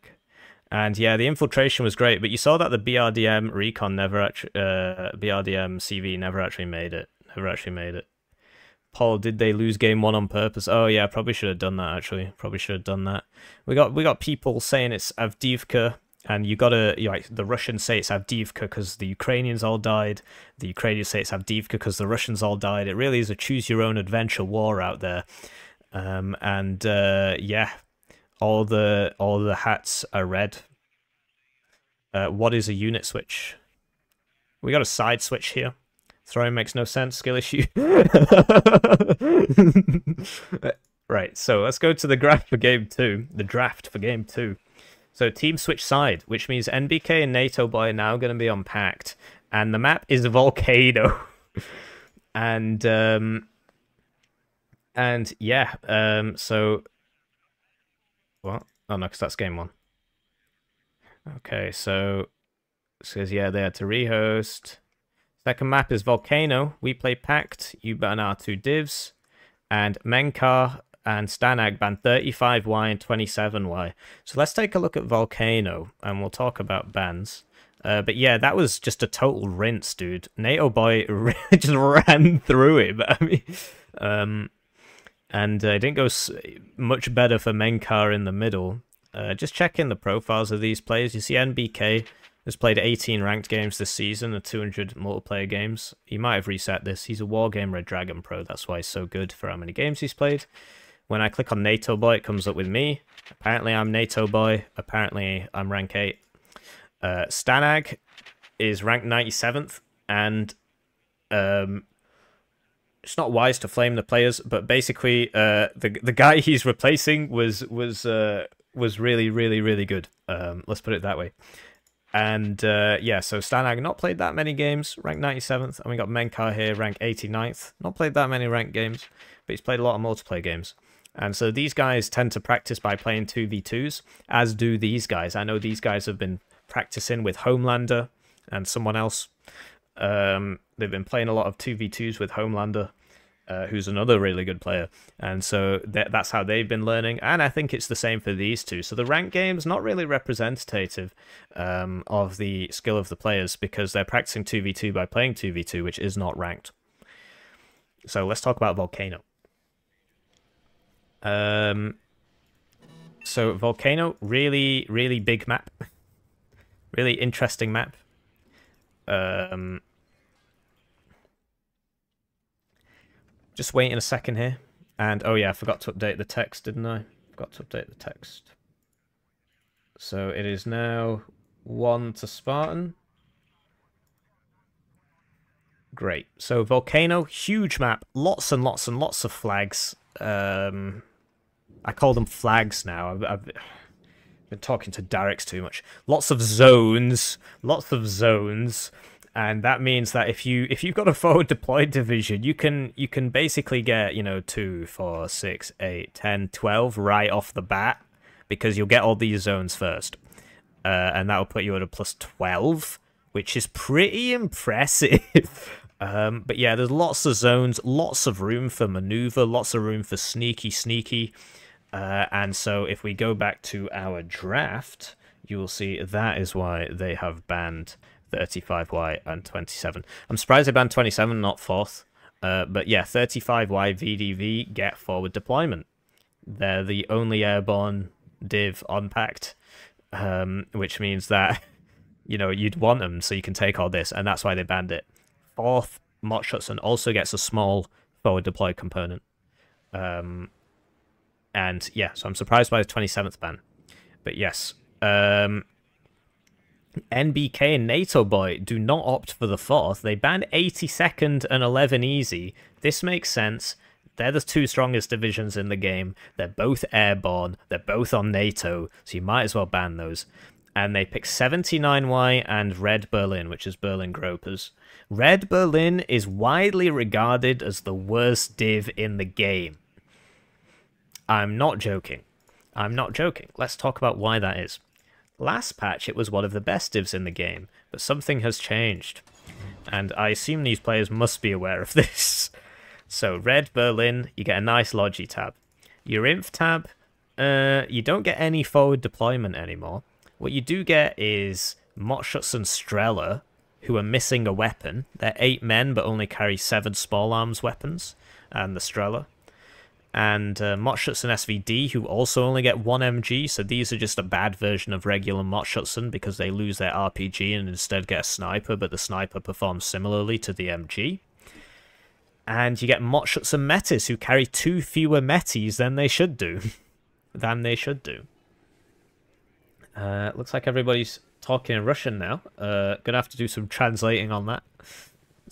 And yeah, the infiltration was great, but you saw that the BRDM recon never actually, uh, BRDM CV never actually made it. Never actually made it. Paul, did they lose game one on purpose? Oh yeah, probably should have done that actually. Probably should have done that. We got we got people saying it's Avdiivka, and you gotta you know, like the Russians say it's Avdiivka because the Ukrainians all died. The Ukrainians say it's Avdiivka because the Russians all died. It really is a choose your own adventure war out there. Um, and uh, yeah, all the all the hats are red. Uh, what is a unit switch? We got a side switch here. Throwing makes no sense. Skill issue. right, so let's go to the graph for game two. The draft for game two. So team switch side, which means NBK and NATO boy are now going to be unpacked. And the map is a Volcano. and um and yeah, um so what? Oh no, because that's game one. Okay, so says yeah, they had to rehost. Second map is Volcano. We play Pact. You ban our two divs. And Menkar and Stanag ban 35Y and 27Y. So let's take a look at Volcano and we'll talk about bans. Uh, but yeah, that was just a total rinse, dude. NATO boy just ran through him. I mean, um, and uh, it didn't go much better for Menkar in the middle. Uh, just checking the profiles of these players. You see NBK has played 18 ranked games this season and 200 multiplayer games. He might have reset this. He's a Wargame Red Dragon Pro. That's why he's so good for how many games he's played. When I click on NATO Boy, it comes up with me. Apparently, I'm NATO Boy. Apparently, I'm rank 8. Uh, Stanag is ranked 97th, and um, it's not wise to flame the players, but basically, uh, the the guy he's replacing was was uh, was really really really good. Um, let's put it that way. And uh, yeah, so Stanag not played that many games, ranked 97th, and we got Menkar here, ranked 89th. Not played that many ranked games, but he's played a lot of multiplayer games. And so these guys tend to practice by playing 2v2s, as do these guys. I know these guys have been practicing with Homelander and someone else. Um, they've been playing a lot of 2v2s with Homelander, uh, who's another really good player. And so th that's how they've been learning. And I think it's the same for these two. So the rank game's not really representative um, of the skill of the players because they're practicing 2v2 by playing 2v2, which is not ranked. So let's talk about Volcano. Um, so Volcano, really, really big map. really interesting map. Um, just waiting a second here. And, oh yeah, I forgot to update the text, didn't I? Forgot to update the text. So it is now 1 to Spartan. Great. So Volcano, huge map, lots and lots and lots of flags. Um, I call them flags now. I've, I've been talking to Darix too much. Lots of zones, lots of zones, and that means that if you if you've got a forward deployed division, you can you can basically get you know two, four, six, eight, ten, twelve right off the bat because you'll get all these zones first, uh, and that will put you at a plus twelve, which is pretty impressive. Um, but yeah, there's lots of zones, lots of room for maneuver, lots of room for sneaky, sneaky. Uh, and so if we go back to our draft, you will see that is why they have banned 35Y and 27. I'm surprised they banned 27, not 4th. Uh, but yeah, 35Y VDV get forward deployment. They're the only airborne div on Pact, um, which means that, you know, you'd want them so you can take all this, and that's why they banned it. 4th, Mott also gets a small forward deploy component. Um, and yeah, so I'm surprised by the 27th ban. But yes, um, NBK and NATO Boy do not opt for the fourth. They ban 82nd and 11 easy. This makes sense. They're the two strongest divisions in the game. They're both airborne. They're both on NATO, so you might as well ban those. And they pick 79Y and Red Berlin, which is Berlin Gropers. Red Berlin is widely regarded as the worst div in the game. I'm not joking. I'm not joking. Let's talk about why that is. Last patch, it was one of the best divs in the game, but something has changed. And I assume these players must be aware of this. So, Red Berlin, you get a nice Logi tab. Your Inf tab, uh, you don't get any forward deployment anymore. What you do get is Motschutz and Strela, who are missing a weapon. They're eight men, but only carry seven small arms weapons, and the Strela and uh, and SVD, who also only get one MG, so these are just a bad version of regular Motschutz because they lose their RPG and instead get a sniper, but the sniper performs similarly to the MG. And you get Motschutz and Metis, who carry two fewer Metis than they should do. than they should do. Uh, looks like everybody's talking in Russian now. Uh, gonna have to do some translating on that.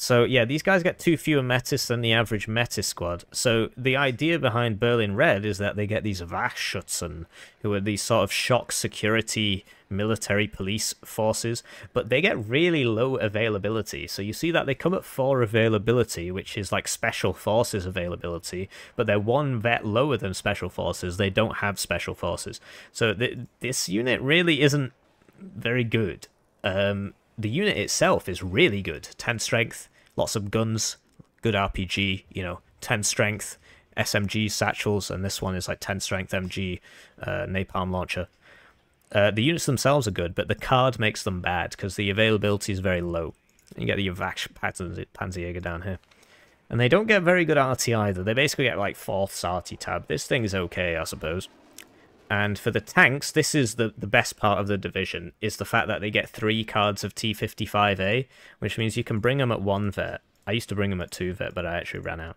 So yeah, these guys get two fewer metis than the average metis squad. So the idea behind Berlin Red is that they get these Wachschutzen, who are these sort of shock security military police forces, but they get really low availability. So you see that they come at 4 availability, which is like special forces availability, but they're one vet lower than special forces. They don't have special forces. So th this unit really isn't very good. Um, the unit itself is really good. 10 strength, lots of guns, good RPG, you know, 10 strength, SMG satchels, and this one is like 10 strength MG uh, napalm launcher. Uh, the units themselves are good, but the card makes them bad because the availability is very low. You get the Yavash Panzerjäger down here. And they don't get very good RT either. They basically get like 4th RT tab. This thing is okay, I suppose. And for the tanks, this is the, the best part of the division, is the fact that they get three cards of T55A, which means you can bring them at one vet. I used to bring them at two vet, but I actually ran out.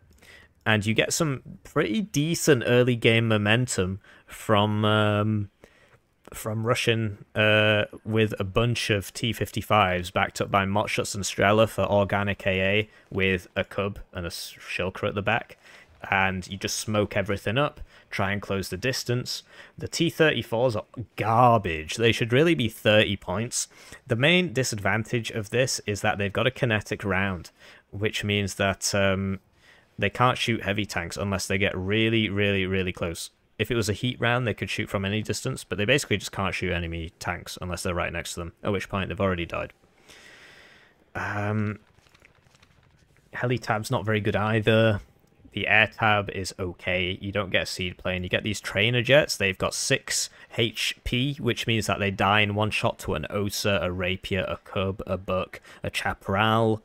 And you get some pretty decent early game momentum from um, from Russian uh, with a bunch of T55s backed up by Motschutz and Strela for organic AA with a Cub and a Shilka at the back. And you just smoke everything up try and close the distance. The T-34s are garbage. They should really be 30 points. The main disadvantage of this is that they've got a kinetic round, which means that um, they can't shoot heavy tanks unless they get really, really, really close. If it was a heat round, they could shoot from any distance, but they basically just can't shoot enemy tanks unless they're right next to them, at which point they've already died. Um, heli tab's not very good either. The air tab is okay. You don't get a SEAD plane. You get these trainer jets. They've got 6 HP, which means that they die in one shot to an Osa, a Rapier, a Cub, a Buk, a Chaparral,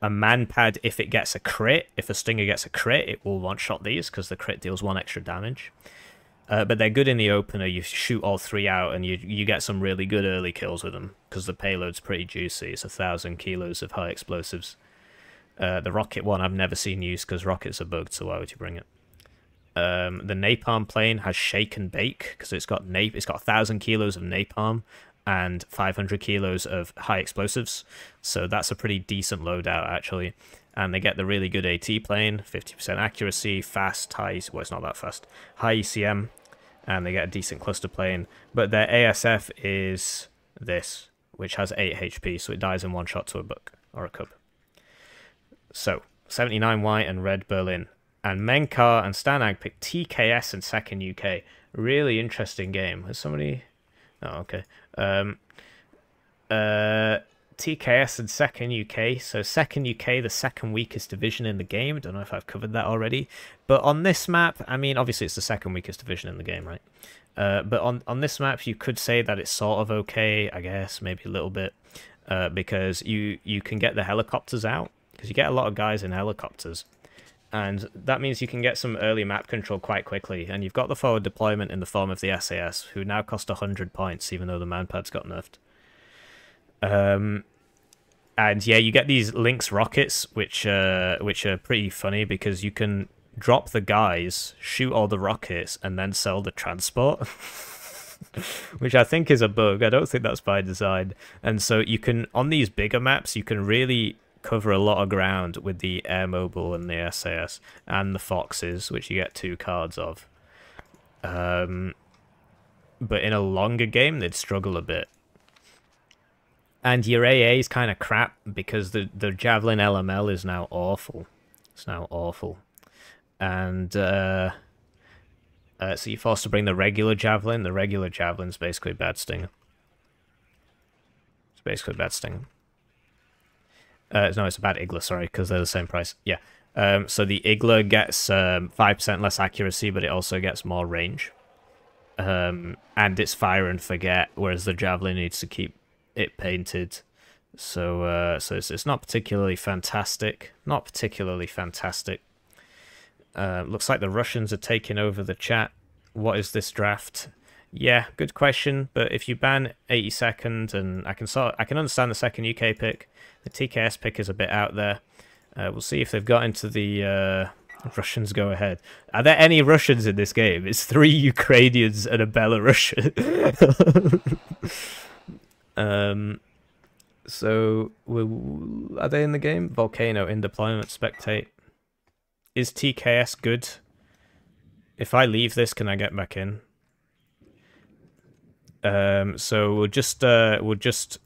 a Manpad if it gets a crit. If a Stinger gets a crit, it will one-shot these because the crit deals one extra damage. Uh, but they're good in the opener. You shoot all three out, and you you get some really good early kills with them because the payload's pretty juicy. It's a thousand kilos of high explosives. Uh, the rocket one I've never seen used because rockets are bugged, so why would you bring it? Um, the napalm plane has shake and bake because it's got nap it's got thousand kilos of napalm and 500 kilos of high explosives, so that's a pretty decent loadout actually. And they get the really good AT plane, 50% accuracy, fast, high, well it's not that fast, high ECM, and they get a decent cluster plane. But their ASF is this, which has 8 HP, so it dies in one shot to a Buk or a Kub. So, 79 white and red Berlin. And Menkar and Stanag picked TKS and second UK. Really interesting game. Has somebody... Oh, okay. Um, uh, TKS and second UK. So second UK, the second weakest division in the game. Don't know if I've covered that already. But on this map, I mean, obviously it's the second weakest division in the game, right? Uh, but on, on this map, you could say that it's sort of okay, I guess, maybe a little bit. Uh, because you, you can get the helicopters out because you get a lot of guys in helicopters. And that means you can get some early map control quite quickly. And you've got the forward deployment in the form of the SAS, who now cost 100 points, even though the manpad's got nerfed. Um, and yeah, you get these Lynx rockets, which uh, which are pretty funny because you can drop the guys, shoot all the rockets, and then sell the transport. which I think is a bug. I don't think that's by design. And so you can, on these bigger maps, you can really cover a lot of ground with the Air Mobile and the SAS and the Foxes, which you get two cards of. Um, but in a longer game, they'd struggle a bit. And your AA is kind of crap because the, the Javelin LML is now awful. It's now awful. And uh, uh, so you're forced to bring the regular Javelin. The regular Javelin's basically bad stinger. It's basically bad stinger. Uh, no, it's a bad Igla, sorry, because they're the same price. Yeah. Um, so the Igla gets um, 5% less accuracy, but it also gets more range. Um, and it's fire and forget, whereas the Javelin needs to keep it painted. So uh, so it's, it's not particularly fantastic. Not particularly fantastic. Uh, looks like the Russians are taking over the chat. What is this draft? Yeah, good question. But if you ban 82nd, and I can sort, I can understand the second UK pick. The TKS pick is a bit out there. Uh, we'll see if they've got into the uh, Russians. Go ahead. Are there any Russians in this game? It's three Ukrainians and a Belarusian. um, so are they in the game? Volcano in deployment. Spectate. Is TKS good? If I leave this, can I get back in? Um, so we'll just uh, we'll just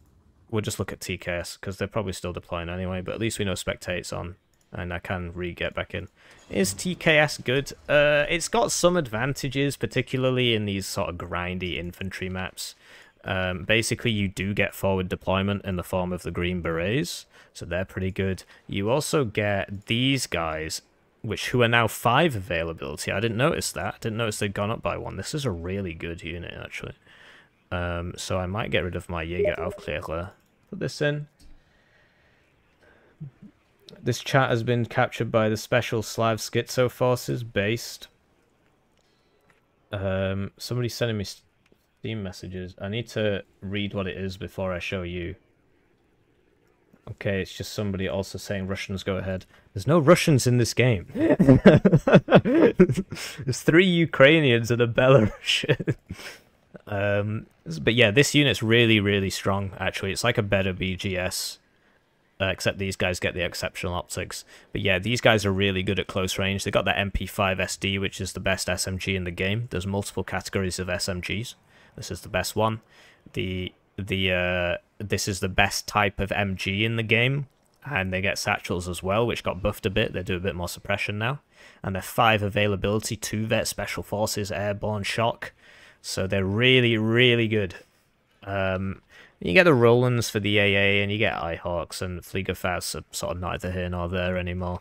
we'll just look at TKS because they're probably still deploying anyway. But at least we know spectates on, and I can re-get back in. Is TKS good? Uh, it's got some advantages, particularly in these sort of grindy infantry maps. Um, basically, you do get forward deployment in the form of the Green Berets, so they're pretty good. You also get these guys, which who are now 5 availability. I didn't notice that. I didn't notice they'd gone up by one. This is a really good unit, actually. Um, so I might get rid of my Jaeger Aufklärer. Put this in. This chat has been captured by the Special Slav Schizo Forces based. Um, somebody's sending me Steam messages. I need to read what it is before I show you. Okay, it's just somebody also saying Russians go ahead. There's no Russians in this game. There's three Ukrainians and a Belarusian. um, but yeah, this unit's really, really strong, actually. It's like a better BGS, uh, except these guys get the exceptional optics. But yeah, these guys are really good at close range. They got that MP5 SD, which is the best SMG in the game. There's multiple categories of SMGs. This is the best one. The the uh, This is the best type of MG in the game. and they get satchels as well, which got buffed a bit. They do a bit more suppression now. And they're 5 availability, 2 vet special forces, airborne shock. So they're really, really good. Um, you get the Rolands for the AA, and you get I-Hawks, and Fliegerfaust are sort of neither here nor there anymore.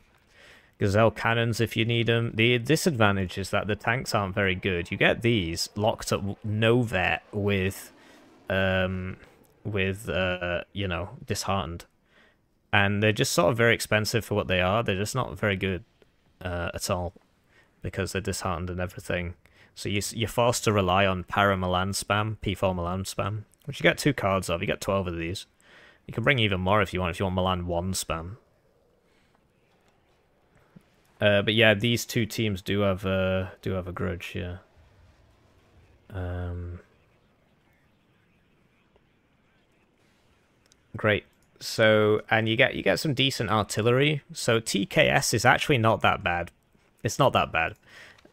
Gazelle cannons if you need them. The disadvantage is that the tanks aren't very good. You get these locked up no vet with, um, with uh, you know, disheartened, and they're just sort of very expensive for what they are. They're just not very good uh, at all because they're disheartened and everything. So you, you're forced to rely on para Milan spam, P4 Milan spam, which you get two cards of. You get 12 of these. You can bring even more if you want, if you want Milan 1 spam. Uh, but yeah, these two teams do have a, do have a grudge, yeah. Um, great. So, and you get you get some decent artillery. So TKS is actually not that bad. It's not that bad.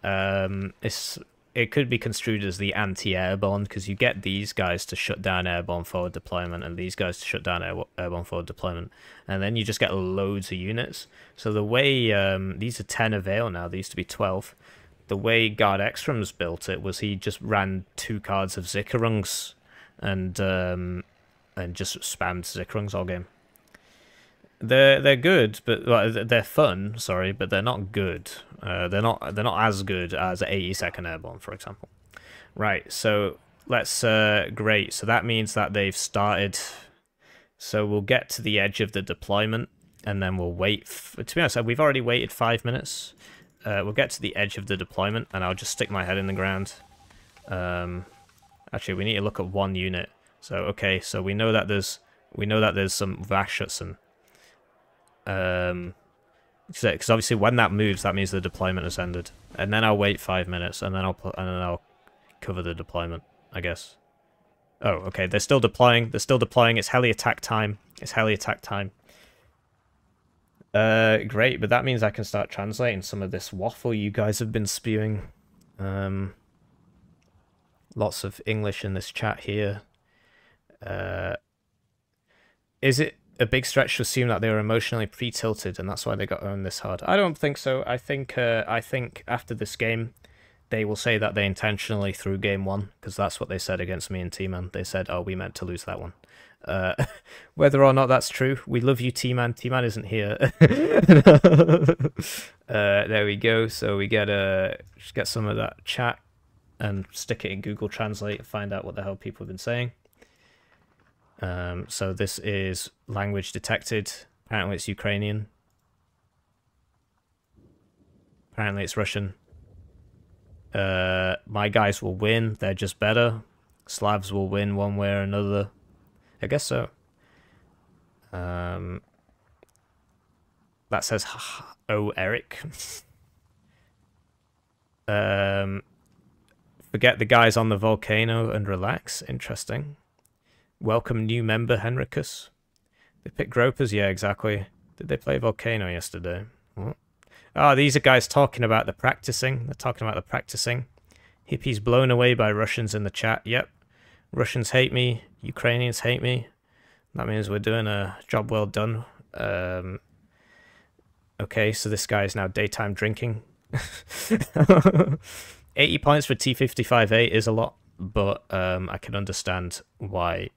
Um, it's it could be construed as the anti-airborne because you get these guys to shut down airborne forward deployment and these guys to shut down air airborne forward deployment and then you just get loads of units. So the way um, these are 10 avail now they used to be 12 the way guard extrams built it was he just ran two cards of Sicherungs and um, and just spammed Sicherungs all game they're they're good, but well, they're fun. Sorry, but they're not good. Uh, they're not they're not as good as 82nd Airborne, for example. Right. So let's uh, great. So that means that they've started. So we'll get to the edge of the deployment, and then we'll wait. to be honest, we've already waited five minutes. Uh, we'll get to the edge of the deployment, and I'll just stick my head in the ground. Um, actually, we need to look at one unit. So okay, so we know that there's we know that there's some Wachschutzen um, because obviously when that moves, that means the deployment has ended. And then I'll wait five minutes, and then I'll and then I'll cover the deployment, I guess. Oh, okay. They're still deploying. They're still deploying. It's heli attack time. It's heli attack time. Uh, great, but that means I can start translating some of this waffle you guys have been spewing. Um, lots of English in this chat here. Uh, is it a big stretch to assume that they were emotionally pre-tilted and that's why they got owned this hard. I don't think so. I think uh, I think after this game, they will say that they intentionally threw game one because that's what they said against me and T-Man. They said, "Oh, we meant to lose that one." Uh, whether or not that's true, we love you, T-Man. T-Man isn't here. uh, there we go. So we get uh, get some of that chat and stick it in Google Translate and find out what the hell people have been saying. Um, so this is language detected. Apparently it's Ukrainian. Apparently it's Russian. Uh, my guys will win. They're just better. Slavs will win one way or another. I guess so. Um, that says, oh, Eric. um, forget the guys on the volcano and relax. Interesting. Welcome new member, Henricus. They picked Gropers? Yeah, exactly. Did they play Volcano yesterday? What? Oh, these are guys talking about the practicing. They're talking about the practicing. Hippies blown away by Russians in the chat. Yep. Russians hate me. Ukrainians hate me. That means we're doing a job well done. Um, okay, so this guy is now daytime drinking. 80 points for T55A is a lot, but um, I can understand why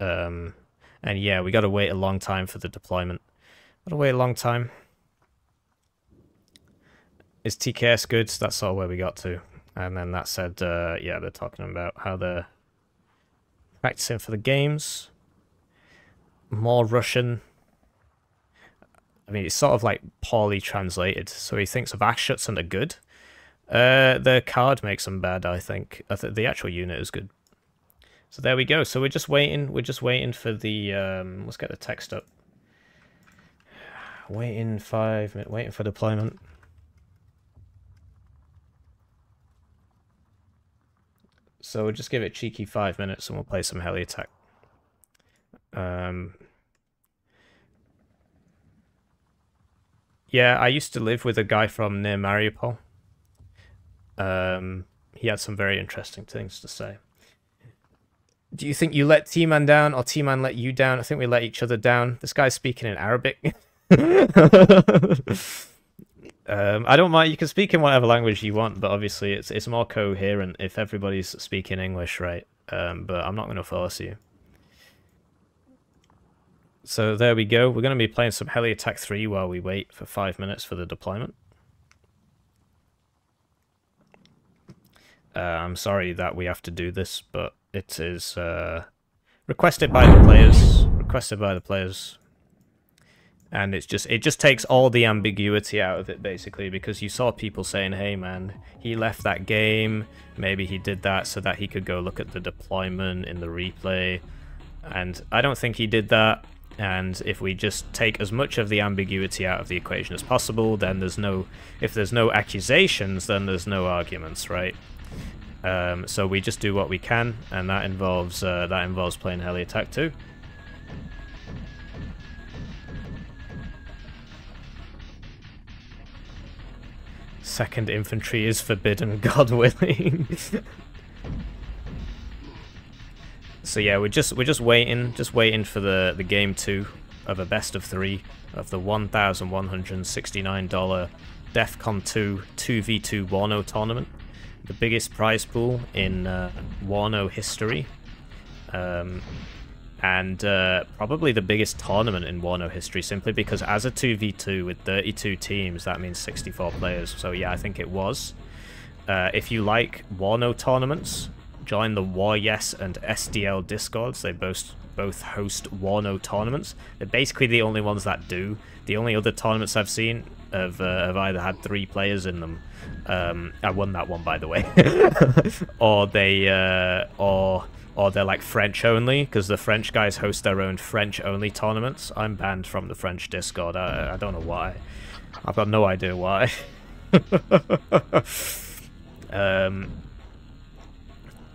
um, and yeah, we got to wait a long time for the deployment. Got to wait a long time. Is TKS good? That's all where we got to. And then that said, uh, yeah, they're talking about how they're practicing for the games. More Russian. I mean, it's sort of like poorly translated. So he thinks of Wachschutzen are good. Uh, the card makes them bad, I think. I th the actual unit is good. So there we go. So we're just waiting. We're just waiting for the. Um, let's get the text up. Waiting five minutes. Waiting for deployment. So we'll just give it cheeky five minutes and we'll play some heli attack. Um, yeah, I used to live with a guy from near Mariupol. Um, he had some very interesting things to say. Do you think you let T-Man down or T-Man let you down? I think we let each other down. This guy's speaking in Arabic. um, I don't mind. You can speak in whatever language you want, but obviously it's it's more coherent if everybody's speaking English, right? Um, but I'm not going to force you. So there we go. We're going to be playing some Heli Attack 3 while we wait for five minutes for the deployment. Uh, I'm sorry that we have to do this, but it is uh, requested by the players. Requested by the players. And it's just it just takes all the ambiguity out of it basically because you saw people saying, "Hey man, he left that game. Maybe he did that so that he could go look at the deployment in the replay." And I don't think he did that. And if we just take as much of the ambiguity out of the equation as possible, then there's no if there's no accusations, then there's no arguments, right? Um, so we just do what we can, and that involves uh, that involves playing heli attack too. Second infantry is forbidden, God willing. so yeah, we're just we're just waiting, just waiting for the the game two of a best of three of the one thousand one hundred sixty nine dollar DEFCON two two v two Warno tournament the biggest prize pool in uh, Warno history. Um, and uh, probably the biggest tournament in Warno history, simply because as a 2v2 with 32 teams, that means 64 players. So yeah, I think it was. Uh, if you like Warno tournaments, join the War Yes and SDL Discords. They both both host Warno tournaments. They're basically the only ones that do. The only other tournaments I've seen have, uh, have either had three players in them. Um, I won that one, by the way. or they, uh, or or they're like French only because the French guys host their own French only tournaments. I'm banned from the French Discord. I, I don't know why. I've got no idea why. um,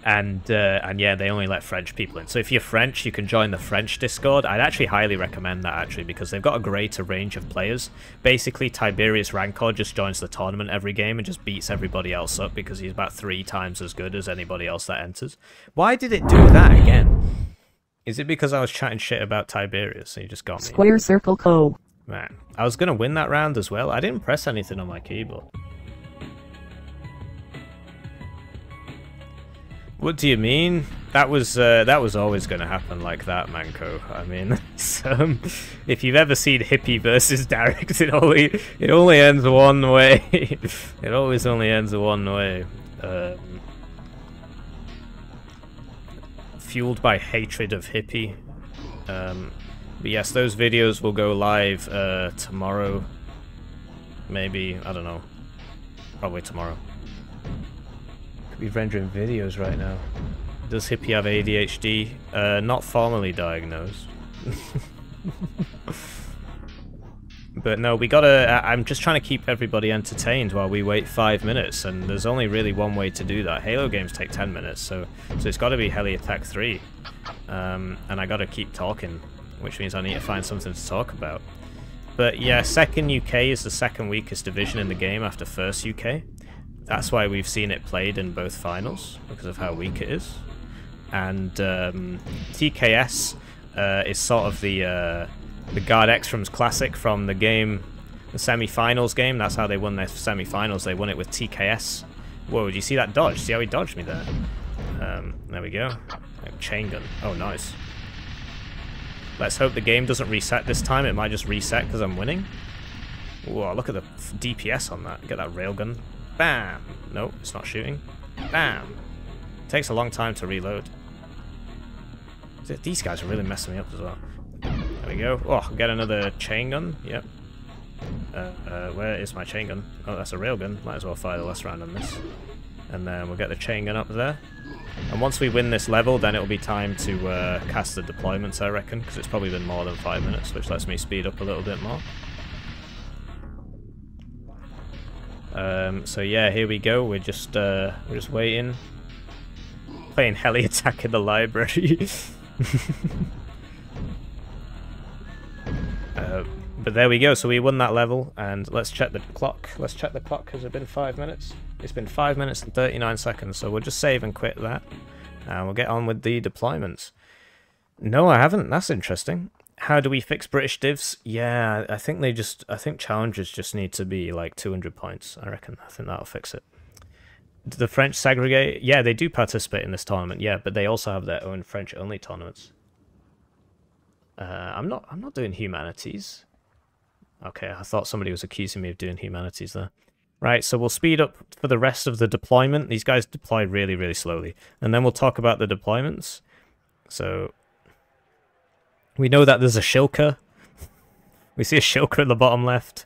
and uh, and yeah, they only let French people in. So if you're French, you can join the French Discord. I'd actually highly recommend that actually because they've got a greater range of players. Basically, Tiberius Rancor just joins the tournament every game and just beats everybody else up because he's about three times as good as anybody else that enters. Why did it do that again? Is it because I was chatting shit about Tiberius and you just got me? Square circle co. Man, I was gonna win that round as well. I didn't press anything on my keyboard. What do you mean? That was uh, that was always going to happen like that, Manco. I mean, um, if you've ever seen Hippie versus Darix, it only it only ends one way. it always only ends one way. Um, fueled by hatred of Hippie. Um, but yes, those videos will go live uh, tomorrow. Maybe I don't know. Probably tomorrow be rendering videos right now. Does Hippie have ADHD? Uh, not formally diagnosed. but no, we gotta... I'm just trying to keep everybody entertained while we wait five minutes, and there's only really one way to do that. Halo games take ten minutes, so so it's gotta be Heli Attack 3. Um, and I gotta keep talking, which means I need to find something to talk about. But yeah, second UK is the second weakest division in the game after first UK. That's why we've seen it played in both finals, because of how weak it is. And um, TKS uh, is sort of the uh, the Guard Extrams Classic from the game, the semi-finals game. That's how they won their semi-finals. They won it with TKS. Whoa, did you see that dodge? See how he dodged me there? Um, there we go. Chain gun. Oh, nice. Let's hope the game doesn't reset this time. It might just reset because I'm winning. Whoa, look at the DPS on that. Get that railgun. Bam! No, it's not shooting. Bam! Takes a long time to reload. These guys are really messing me up as well. There we go. Oh, get another chain gun. Yep. Uh, uh, where is my chain gun? Oh, that's a railgun. Might as well fire the last round on this. And then we'll get the chain gun up there. And once we win this level, then it'll be time to uh, cast the deployments, I reckon, because it's probably been more than five minutes, which lets me speed up a little bit more. Um, so yeah, here we go. We're just uh, we're just waiting, playing heli attack in the library. uh, but there we go. So we won that level, and let's check the clock. Let's check the clock. Has it been five minutes? It's been five minutes and 39 seconds. So we'll just save and quit that. And we'll get on with the deployments. No, I haven't. That's interesting. How do we fix British divs? Yeah, I think they just... I think challenges just need to be like 200 points, I reckon. I think that'll fix it. The French segregate? Yeah, they do participate in this tournament, yeah, but they also have their own French-only tournaments. Uh, I'm not. I'm not doing humanities. Okay, I thought somebody was accusing me of doing humanities there. Right, so we'll speed up for the rest of the deployment. These guys deploy really, really slowly. And then we'll talk about the deployments. So, we know that there's a Shilka. We see a Shilka in the bottom left.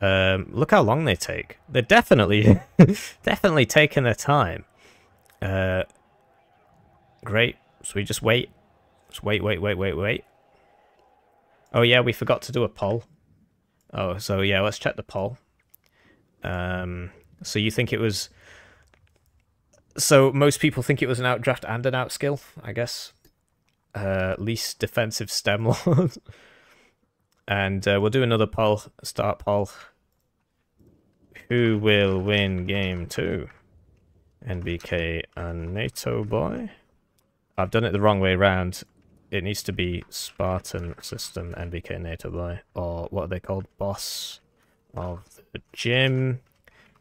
Um, look how long they take. They're definitely, definitely taking their time. Uh, great. So we just wait. Just wait, wait, wait, wait, wait. Oh yeah, we forgot to do a poll. Oh, so yeah, let's check the poll. Um, so you think it was... So most people think it was an outdraft and an outskill, I guess. Uh, least defensive stem lord. and uh, we'll do another poll, start poll. Who will win game two? NBK and NATO boy? I've done it the wrong way around. It needs to be Spartan system NBK NATO boy. Or what are they called? Boss of the gym,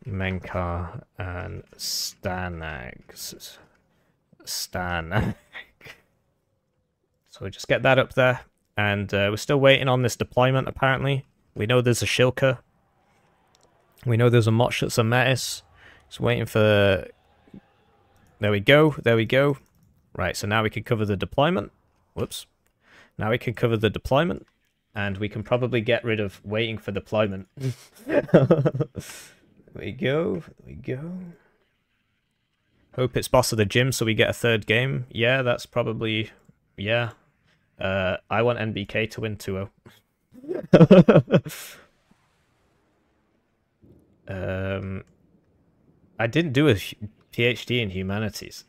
Menkar, and Stanags. Stanag. So we just get that up there. And uh, we're still waiting on this deployment, apparently. We know there's a Shilka. We know there's a Motshut's a Metis. Just waiting for... There we go, there we go. Right, so now we can cover the deployment. Whoops. Now we can cover the deployment and we can probably get rid of waiting for deployment. there we go, there we go. Hope it's boss of the gym so we get a third game. Yeah, that's probably, yeah. Uh, I want NBK to win 2-0. um, I didn't do a PhD in humanities.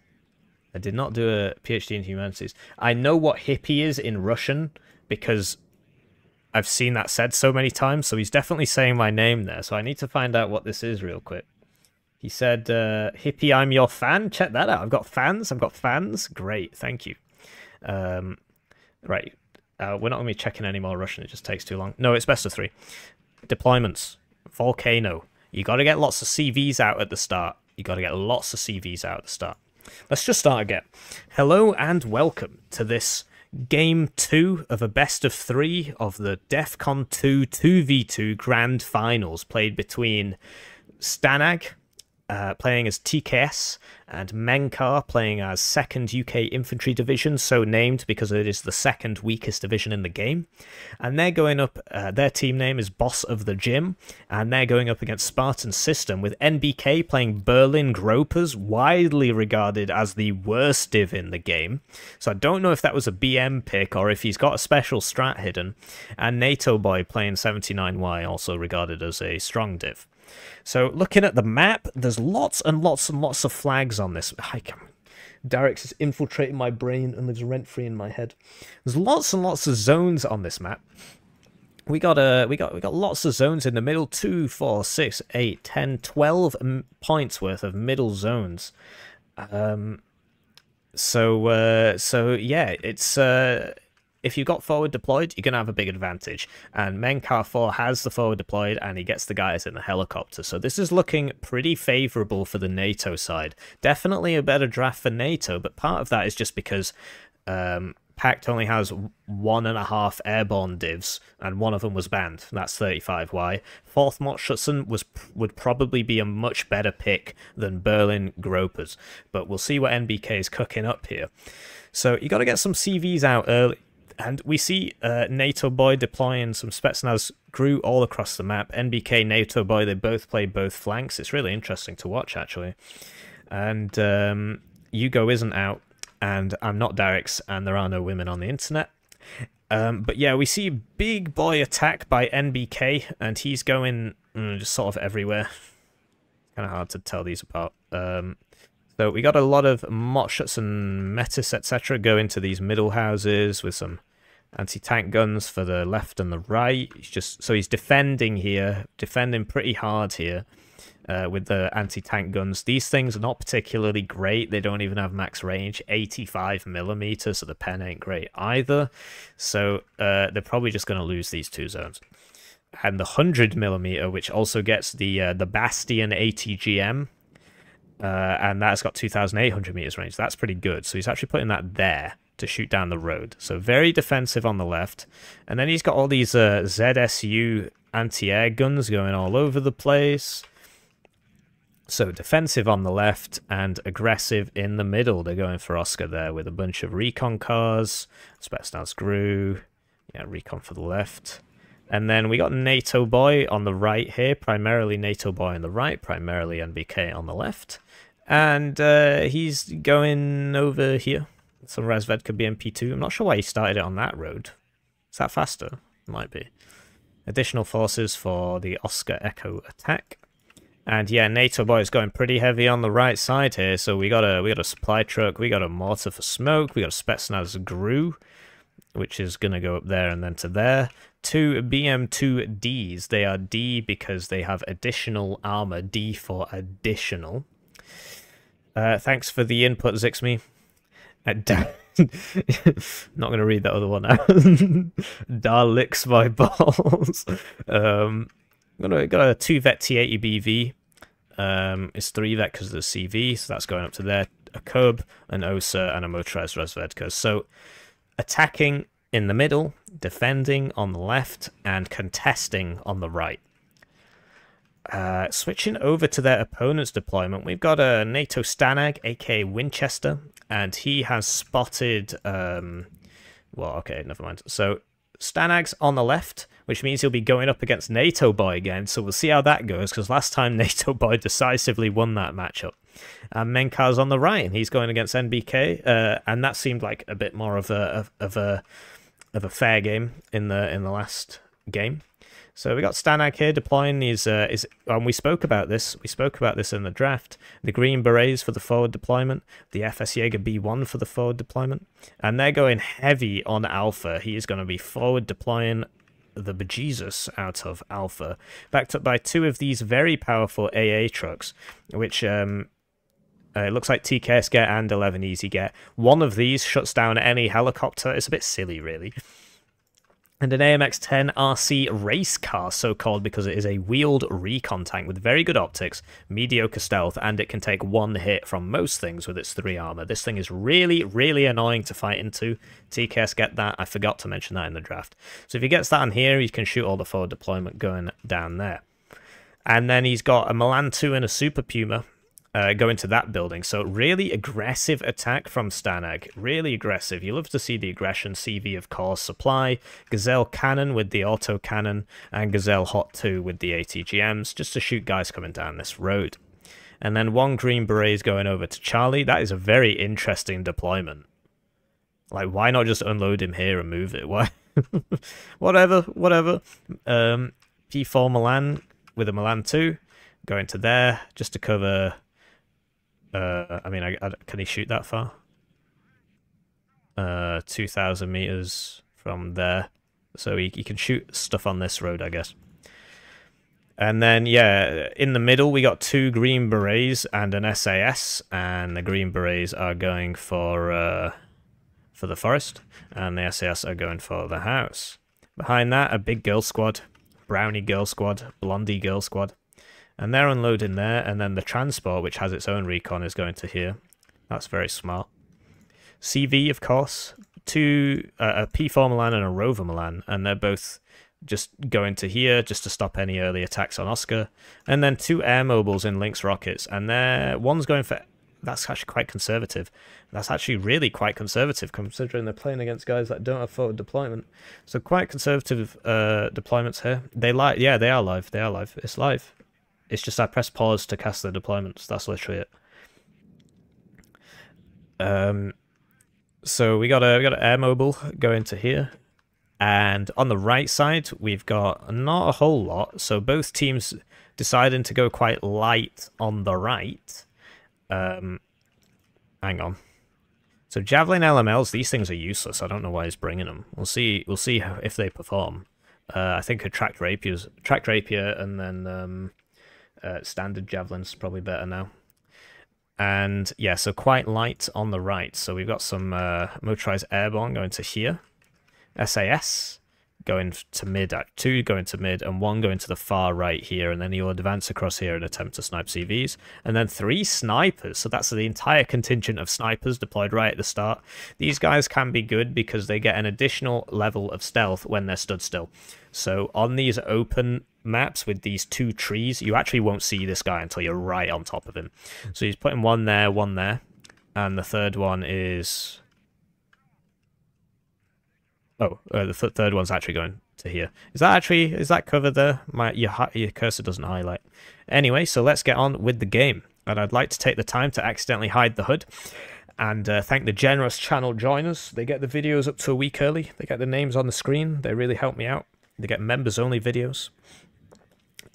I did not do a PhD in humanities. I know what hippie is in Russian because I've seen that said so many times, so he's definitely saying my name there. So I need to find out what this is real quick. He said, uh, Hippie, I'm your fan. Check that out. I've got fans. I've got fans. Great. Thank you. Um, right. Uh, we're not going to be checking any more Russian. It just takes too long. No, it's best of three. Deployments. Volcano. You got to get lots of CVs out at the start. You got to get lots of CVs out at the start. Let's just start again. Hello and welcome to this game two of a best of three of the DEF CON 2 2v2 grand finals played between Stanag, uh, playing as TKS, and Menkar playing as 2nd UK Infantry Division, so named because it is the second weakest division in the game. And they're going up, uh, their team name is Boss of the Gym, and they're going up against Spartan System, with NBK playing Berlin Gropers, widely regarded as the worst div in the game. So I don't know if that was a BM pick or if he's got a special strat hidden. And NATO Boy playing 79Y, also regarded as a strong div. So looking at the map, there's lots and lots and lots of flags on this. I can, Derek's is infiltrating my brain and lives rent-free in my head. There's lots and lots of zones on this map. We got uh, we got we got lots of zones in the middle. Two, four, six, eight, ten, twelve points worth of middle zones. Um, so uh, so yeah, it's uh, if you've got forward deployed, you're going to have a big advantage. And Menkar 4 has the forward deployed and he gets the guys in the helicopter. So this is looking pretty favourable for the NATO side. Definitely a better draft for NATO, but part of that is just because um, Pact only has one and a half airborne divs, and one of them was banned. That's 35Y. Fourth Motschützen was would probably be a much better pick than Berlin Gropers, but we'll see what NBK is cooking up here. So you got to get some CVs out early. And we see uh, NATO Boy deploying some Spetsnaz GRU all across the map. NBK, NATO Boy, they both play both flanks. It's really interesting to watch, actually. And um, Hugo isn't out, and I'm not Derek's, and there are no women on the internet. Um, but yeah, we see big boy attack by NBK, and he's going mm, just sort of everywhere. kind of hard to tell these apart. Um, so we got a lot of Motshuts and Metis, etc. go into these middle houses with some anti-tank guns for the left and the right. He's just so he's defending here, defending pretty hard here. uh, with the anti-tank guns. These things are not particularly great. They don't even have max range. 85 millimeters, so the pen ain't great either. So uh, they're probably just going to lose these two zones. And the 100 millimeter, which also gets the uh, the Bastion ATGM, uh, and that's got 2,800 meters range. That's pretty good. So he's actually putting that there to shoot down the road. So very defensive on the left. And then he's got all these uh, ZSU anti-air guns going all over the place. So defensive on the left and aggressive in the middle. They're going for Oscar there with a bunch of recon cars. Spetsnaz GRU. Yeah, recon for the left. And then we got NATO Boy on the right here. Primarily NATO Boy on the right. Primarily NBK on the left. And uh, he's going over here. Some Razvedka BMP2. I'm not sure why he started it on that road. Is that faster? Might be. Additional forces for the Oscar Echo attack. And yeah, NATO boy is going pretty heavy on the right side here. So we got a we got a supply truck, we got a mortar for smoke, we got a Spetsnaz GRU, which is gonna go up there and then to there. Two BM2Ds. They are D because they have additional armor. D for additional. Uh, thanks for the input, Zixme. Uh, not going to read that other one out. Dar licks my balls. Um, got a, got a 2 vet T80 BV. Um, it's 3 vet because of the CV, so that's going up to there. A Kub, an Osa, and a motorized Razvedka. So attacking in the middle, defending on the left, and contesting on the right. Uh, switching over to their opponent's deployment, we've got a NATO Stanag, aka Winchester, and he has spotted. Um, well, okay, never mind. So Stanag's on the left, which means he'll be going up against NATO Boy again. So we'll see how that goes, because last time NATO Boy decisively won that matchup. And Menkar's on the right, and he's going against NBK, uh, and that seemed like a bit more of a of a of a fair game in the in the last game. So we got Stanag here deploying his, uh, and we spoke about this, we spoke about this in the draft, the Green Berets for the forward deployment, the FS Jaeger B1 for the forward deployment, and they're going heavy on Alpha. He is going to be forward deploying the bejesus out of Alpha, backed up by two of these very powerful AA trucks, which um, uh, it looks like TKS get and 11 Easy get. One of these shuts down any helicopter. It's a bit silly, really and an AMX-10 RC race car, so called because it is a wheeled recon tank with very good optics, mediocre stealth, and it can take one hit from most things with its three armor. This thing is really, really annoying to fight into. TKS get that. I forgot to mention that in the draft. So if he gets that on here, he can shoot all the forward deployment going down there. And then he's got a Milan 2 and a Super Puma, uh, go into that building. So really aggressive attack from Stanag. Really aggressive. You love to see the aggression. CV, of course. Supply. Gazelle Cannon with the auto cannon. And Gazelle Hot 2 with the ATGMs. Just to shoot guys coming down this road. And then one Green Beret is going over to Charlie. That is a very interesting deployment. Like, why not just unload him here and move it? Why? whatever, whatever. Um, P4 Milan with a Milan 2 going to there just to cover uh, I mean, I, I, can he shoot that far? Uh, 2,000 meters from there. So he, he can shoot stuff on this road, I guess. And then, yeah, in the middle, we got two Green Berets and an SAS. And the Green Berets are going for uh, for the forest. And the SAS are going for the house. Behind that, a big girl squad. Brownie girl squad. Blondie girl squad. And they're unloading there, and then the transport, which has its own recon, is going to here. That's very smart. CV, of course, two uh, a P4 Milan and a Rover Milan, and they're both just going to here just to stop any early attacks on Oscar. And then two air mobiles in Lynx rockets, and they're one's going for that's actually quite conservative. That's actually really quite conservative considering they're playing against guys that don't have forward deployment. So quite conservative uh, deployments here. They like, yeah, they are live. They are live. It's live. It's just I press pause to cast the deployments. That's literally it. Um, so we got a we got an air mobile going to here, and on the right side we've got not a whole lot. So both teams deciding to go quite light on the right. Um, hang on. So javelin LMLs, these things are useless. I don't know why he's bringing them. We'll see. We'll see if they perform. Uh, I think a tracked rapiers, tracked rapier, and then um, Uh, standard javelin's probably better now. And yeah, so quite light on the right. So we've got some uh, motorized airborne going to here. SAS going to mid, at two going to mid, and one going to the far right here, and then you'll advance across here and attempt to snipe CVs, and then three snipers. So that's the entire contingent of snipers deployed right at the start. These guys can be good because they get an additional level of stealth when they're stood still. So on these open maps with these two trees, you actually won't see this guy until you're right on top of him. So he's putting one there, one there, and the third one is Oh, uh, the th third one's actually going to here. Is that actually, is that covered there? My your, your cursor doesn't highlight. Anyway, so let's get on with the game. And I'd like to take the time to accidentally hide the hood and uh, thank the generous channel joiners. They get the videos up to a week early. They get the names on the screen. They really help me out. They get members-only videos.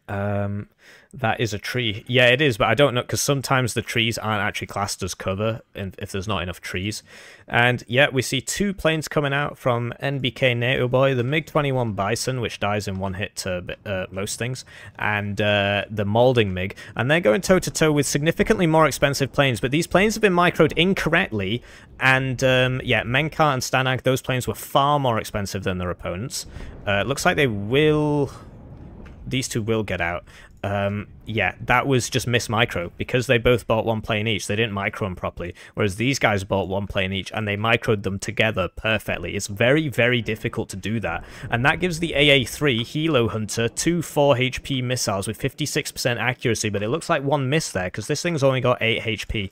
Um, that is a tree. Yeah, it is, but I don't know because sometimes the trees aren't actually classed as cover if there's not enough trees. And yeah, we see two planes coming out from NBK NATO Boy, the MiG-21 Bison, which dies in one hit to uh, most things, and uh, the Malding MiG. And they're going toe-to-toe -to -toe with significantly more expensive planes, but these planes have been microed incorrectly. And um, yeah, Menkar and Stanag, those planes were far more expensive than their opponents. Uh, it looks like they will these two will get out. Um, yeah, that was just miss micro because they both bought one plane each. They didn't micro them properly, whereas these guys bought one plane each and they microed them together perfectly. It's very, very difficult to do that, and that gives the AA3 Hilo Hunter two 4 HP missiles with 56% accuracy. But it looks like one miss there because this thing's only got 8 HP.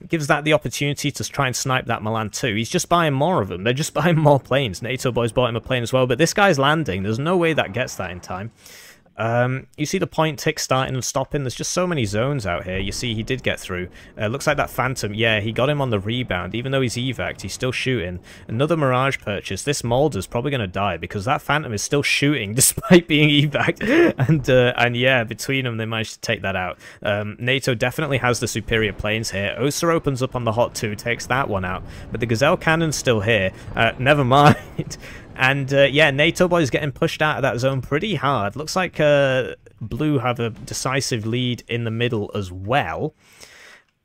It gives that the opportunity to try and snipe that Milan too. He's just buying more of them. They're just buying more planes. NATO boys bought him a plane as well, but this guy's landing. There's no way that gets that in time. Um, you see the point tick starting and stopping. There's just so many zones out here. You see he did get through. Uh, looks like that Phantom, yeah, he got him on the rebound. Even though he's evac, he's still shooting. Another Mirage purchase. This Molder's probably going to die because that Phantom is still shooting despite being evac. and uh, and yeah, between them, they managed to take that out. Um, NATO definitely has the superior planes here. Osa opens up on the Hot 2, takes that one out. But the Gazelle Cannon's still here. Uh, never mind. And uh, yeah, NATO boys getting pushed out of that zone pretty hard. Looks like uh, Blue have a decisive lead in the middle as well.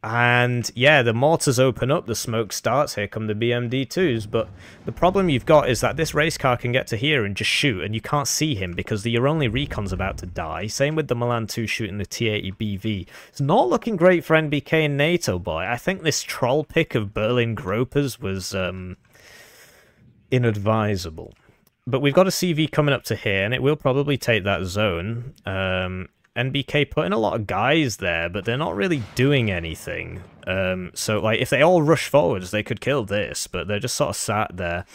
And yeah, the mortars open up, the smoke starts, here come the BMD2s, but the problem you've got is that this race car can get to here and just shoot, and you can't see him because the, your only recon's about to die. Same with the Milan 2 shooting the T-80BV. It's not looking great for NBK and NATO, boy. I think this troll pick of Berlin Gropers was... Um, inadvisable. But we've got a CV coming up to here, and it will probably take that zone. Um, NBK putting a lot of guys there, but they're not really doing anything. Um, so, like, if they all rush forwards, they could kill this, but they're just sort of sat there.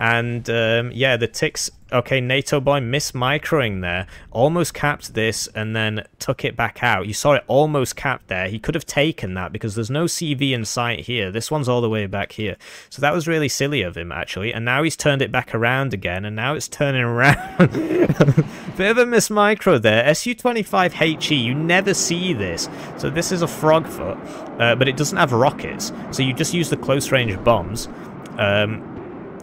And um, yeah, the ticks. Okay, NATO boy miss microing there. Almost capped this and then took it back out. You saw it almost capped there. He could have taken that because there's no CV in sight here. This one's all the way back here. So that was really silly of him, actually. And now he's turned it back around again, and now it's turning around. Bit of a miss micro there. SU-25HE, you never see this. So this is a frogfoot, uh, but it doesn't have rockets. So you just use the close-range bombs. Um,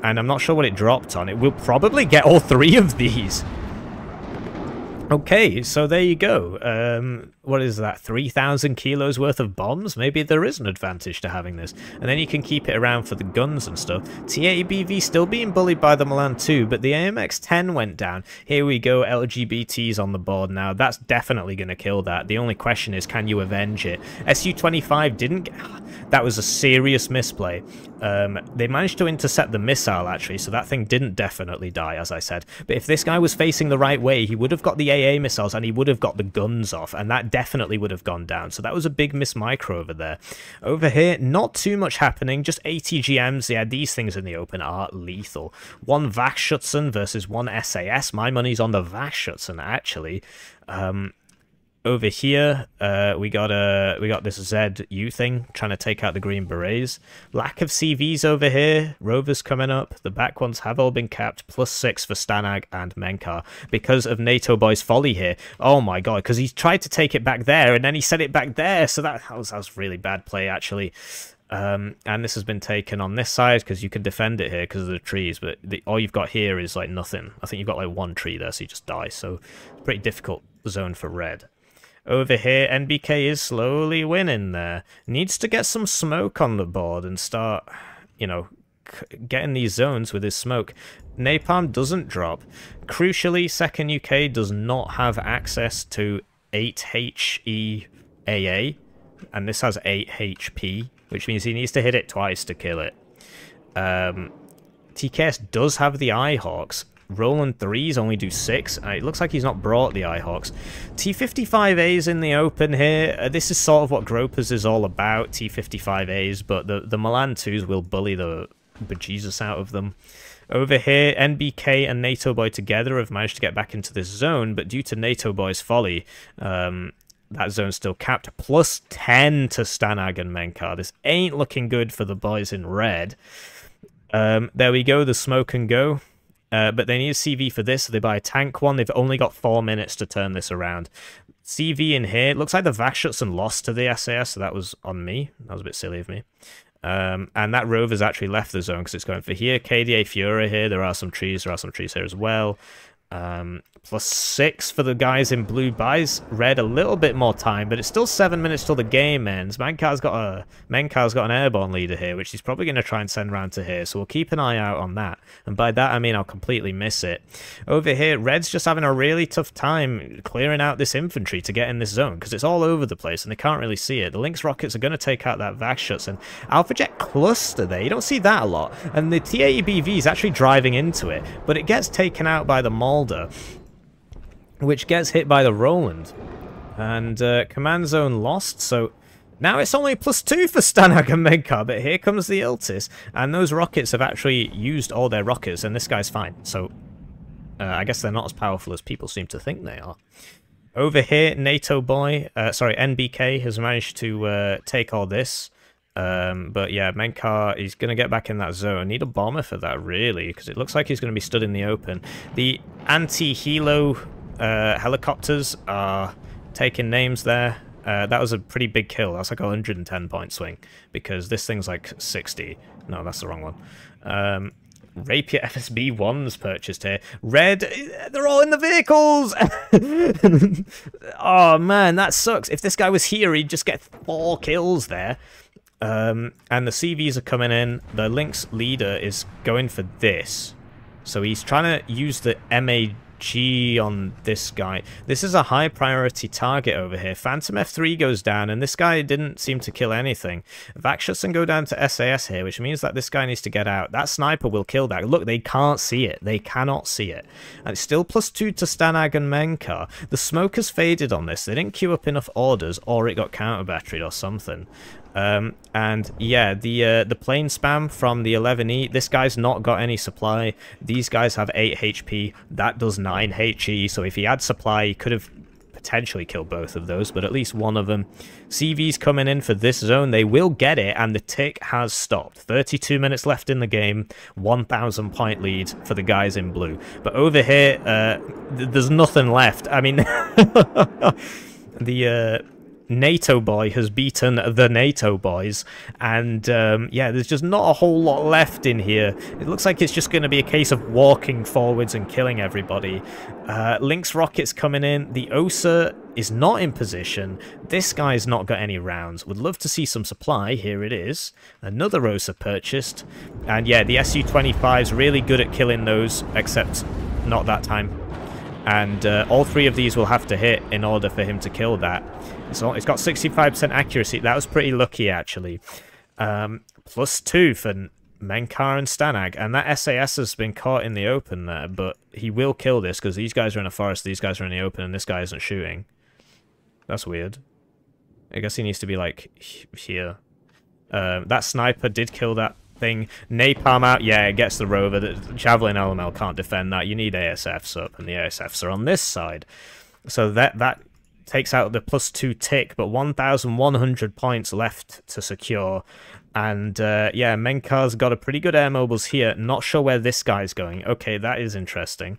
and I'm not sure what it dropped on. It will probably get all three of these. Okay, so there you go. Um, what is that, 3,000 kilos worth of bombs? Maybe there is an advantage to having this. And then you can keep it around for the guns and stuff. T-80BV still being bullied by the Milan 2, but the AMX-10 went down. Here we go, LGBTs on the board now. That's definitely going to kill that. The only question is, can you avenge it? SU-25 didn't get... That was a serious misplay. Um, they managed to intercept the missile, actually, so that thing didn't definitely die, as I said. But if this guy was facing the right way, he would have got the AA missiles and he would have got the guns off, and that definitely would have gone down. So that was a big miss micro over there. Over here, not too much happening, just ATGMs. Yeah, these things in the open are lethal. One Wachschutzen versus one SAS. My money's on the Wachschutzen, actually. Um, over here, uh, we got a we got this ZU thing trying to take out the Green Berets. Lack of CVs over here. Rovers coming up. The back ones have all been capped. Plus six for Stanag and Menkar because of NATO boy's folly here. Oh my god! Because he tried to take it back there and then he set it back there. So that, that was that was really bad play actually. Um, and this has been taken on this side because you can defend it here because of the trees, but the, all you've got here is like nothing. I think you've got like one tree there, so you just die. So pretty difficult zone for red. Over here, NBK is slowly winning there. Needs to get some smoke on the board and start, you know, getting these zones with his smoke. Napalm doesn't drop. Crucially, Second UK does not have access to 8HEAA, and this has 8 HP, which means he needs to hit it twice to kill it. Um, TKS does have the I-Hawks. Roland 3s only do 6. Uh, it looks like he's not brought the I-Hawks. T55As in the open here. Uh, this is sort of what Gropers is all about, T55As, but the, the Milan 2s will bully the bejesus out of them. Over here, NBK and NATO Boy together have managed to get back into this zone, but due to NATO Boy's folly, um, that zone's still capped. Plus 10 to Stanag and Menkar. This ain't looking good for the boys in red. Um, there we go, the smoke and go. Uh, but they need a CV for this, so they buy a tank one. They've only got four minutes to turn this around. CV in here. Looks like the Wachschutzen lost to the SAS, so that was on me. That was a bit silly of me. Um, and that rover's actually left the zone because it's going for here. KDA Fura here. There are some trees. There are some trees here as well. Um, plus six for the guys in blue buys red a little bit more time, but it's still seven minutes till the game ends. Menkar's got a Menkar's got an airborne leader here, which he's probably going to try and send round to here. So we'll keep an eye out on that. And by that I mean I'll completely miss it. Over here, red's just having a really tough time clearing out this infantry to get in this zone because it's all over the place and they can't really see it. The Lynx rockets are going to take out that Vaxshots and Alpha Jet cluster there. You don't see that a lot. And the T-80BV is actually driving into it, but it gets taken out by the Mauler which gets hit by the Roland. And uh, command zone lost, so now it's only plus two for Stanag and Menkar, but here comes the Iltis, and those rockets have actually used all their rockets, and this guy's fine. So uh, I guess they're not as powerful as people seem to think they are. Over here, NATO boy, uh, sorry, NBK has managed to uh, take all this. Um, but yeah, Menkar, he's going to get back in that zone. Need a bomber for that, really, because it looks like he's going to be stood in the open. The anti-helo uh, helicopters are taking names there. Uh, that was a pretty big kill. That's like a 110 point swing because this thing's like 60. No, that's the wrong one. Um, Rapier FSB 1's purchased here. Red, they're all in the vehicles! oh man, that sucks. If this guy was here, he'd just get four kills there. Um, and the CVs are coming in. The Lynx leader is going for this. So he's trying to use the MA G on this guy. This is a high priority target over here. Phantom F3 goes down, and this guy didn't seem to kill anything. Wachschutzen go down to SAS here, which means that this guy needs to get out. That sniper will kill that. Look, they can't see it. They cannot see it. And it's still plus two to Stanag and Menkar. The smoke has faded on this. They didn't queue up enough orders, or it got counter batteried or something. Um, and yeah, the uh, the plane spam from the 11E, this guy's not got any supply. These guys have 8 HP, that does 9 HE, so if he had supply, he could have potentially killed both of those, but at least one of them. CV's coming in for this zone, they will get it, and the tick has stopped. 32 minutes left in the game, 1,000 point lead for the guys in blue. But over here, uh, th there's nothing left. I mean, the... Uh, NATO boy has beaten the NATO boys, and um, yeah, there's just not a whole lot left in here. It looks like it's just going to be a case of walking forwards and killing everybody. Uh, Lynx rockets coming in. The Osa is not in position. This guy's not got any rounds. Would love to see some supply. Here it is. Another Osa purchased. And yeah, the Su-25 is really good at killing those, except not that time. And uh, all three of these will have to hit in order for him to kill that. It's got 65% accuracy. That was pretty lucky, actually. Um, plus two for Menkar and Stanag. And that SAS has been caught in the open there, but he will kill this because these guys are in a forest, these guys are in the open, and this guy isn't shooting. That's weird. I guess he needs to be, like, here. Um, that sniper did kill that thing. Napalm out, yeah, it gets the rover. The Javelin LML can't defend that. You need ASFs up, and the ASFs are on this side. So that that takes out the plus two tick, but 1,100 points left to secure. And uh, yeah, Menkar's got a pretty good air mobiles here. Not sure where this guy's going. Okay, that is interesting.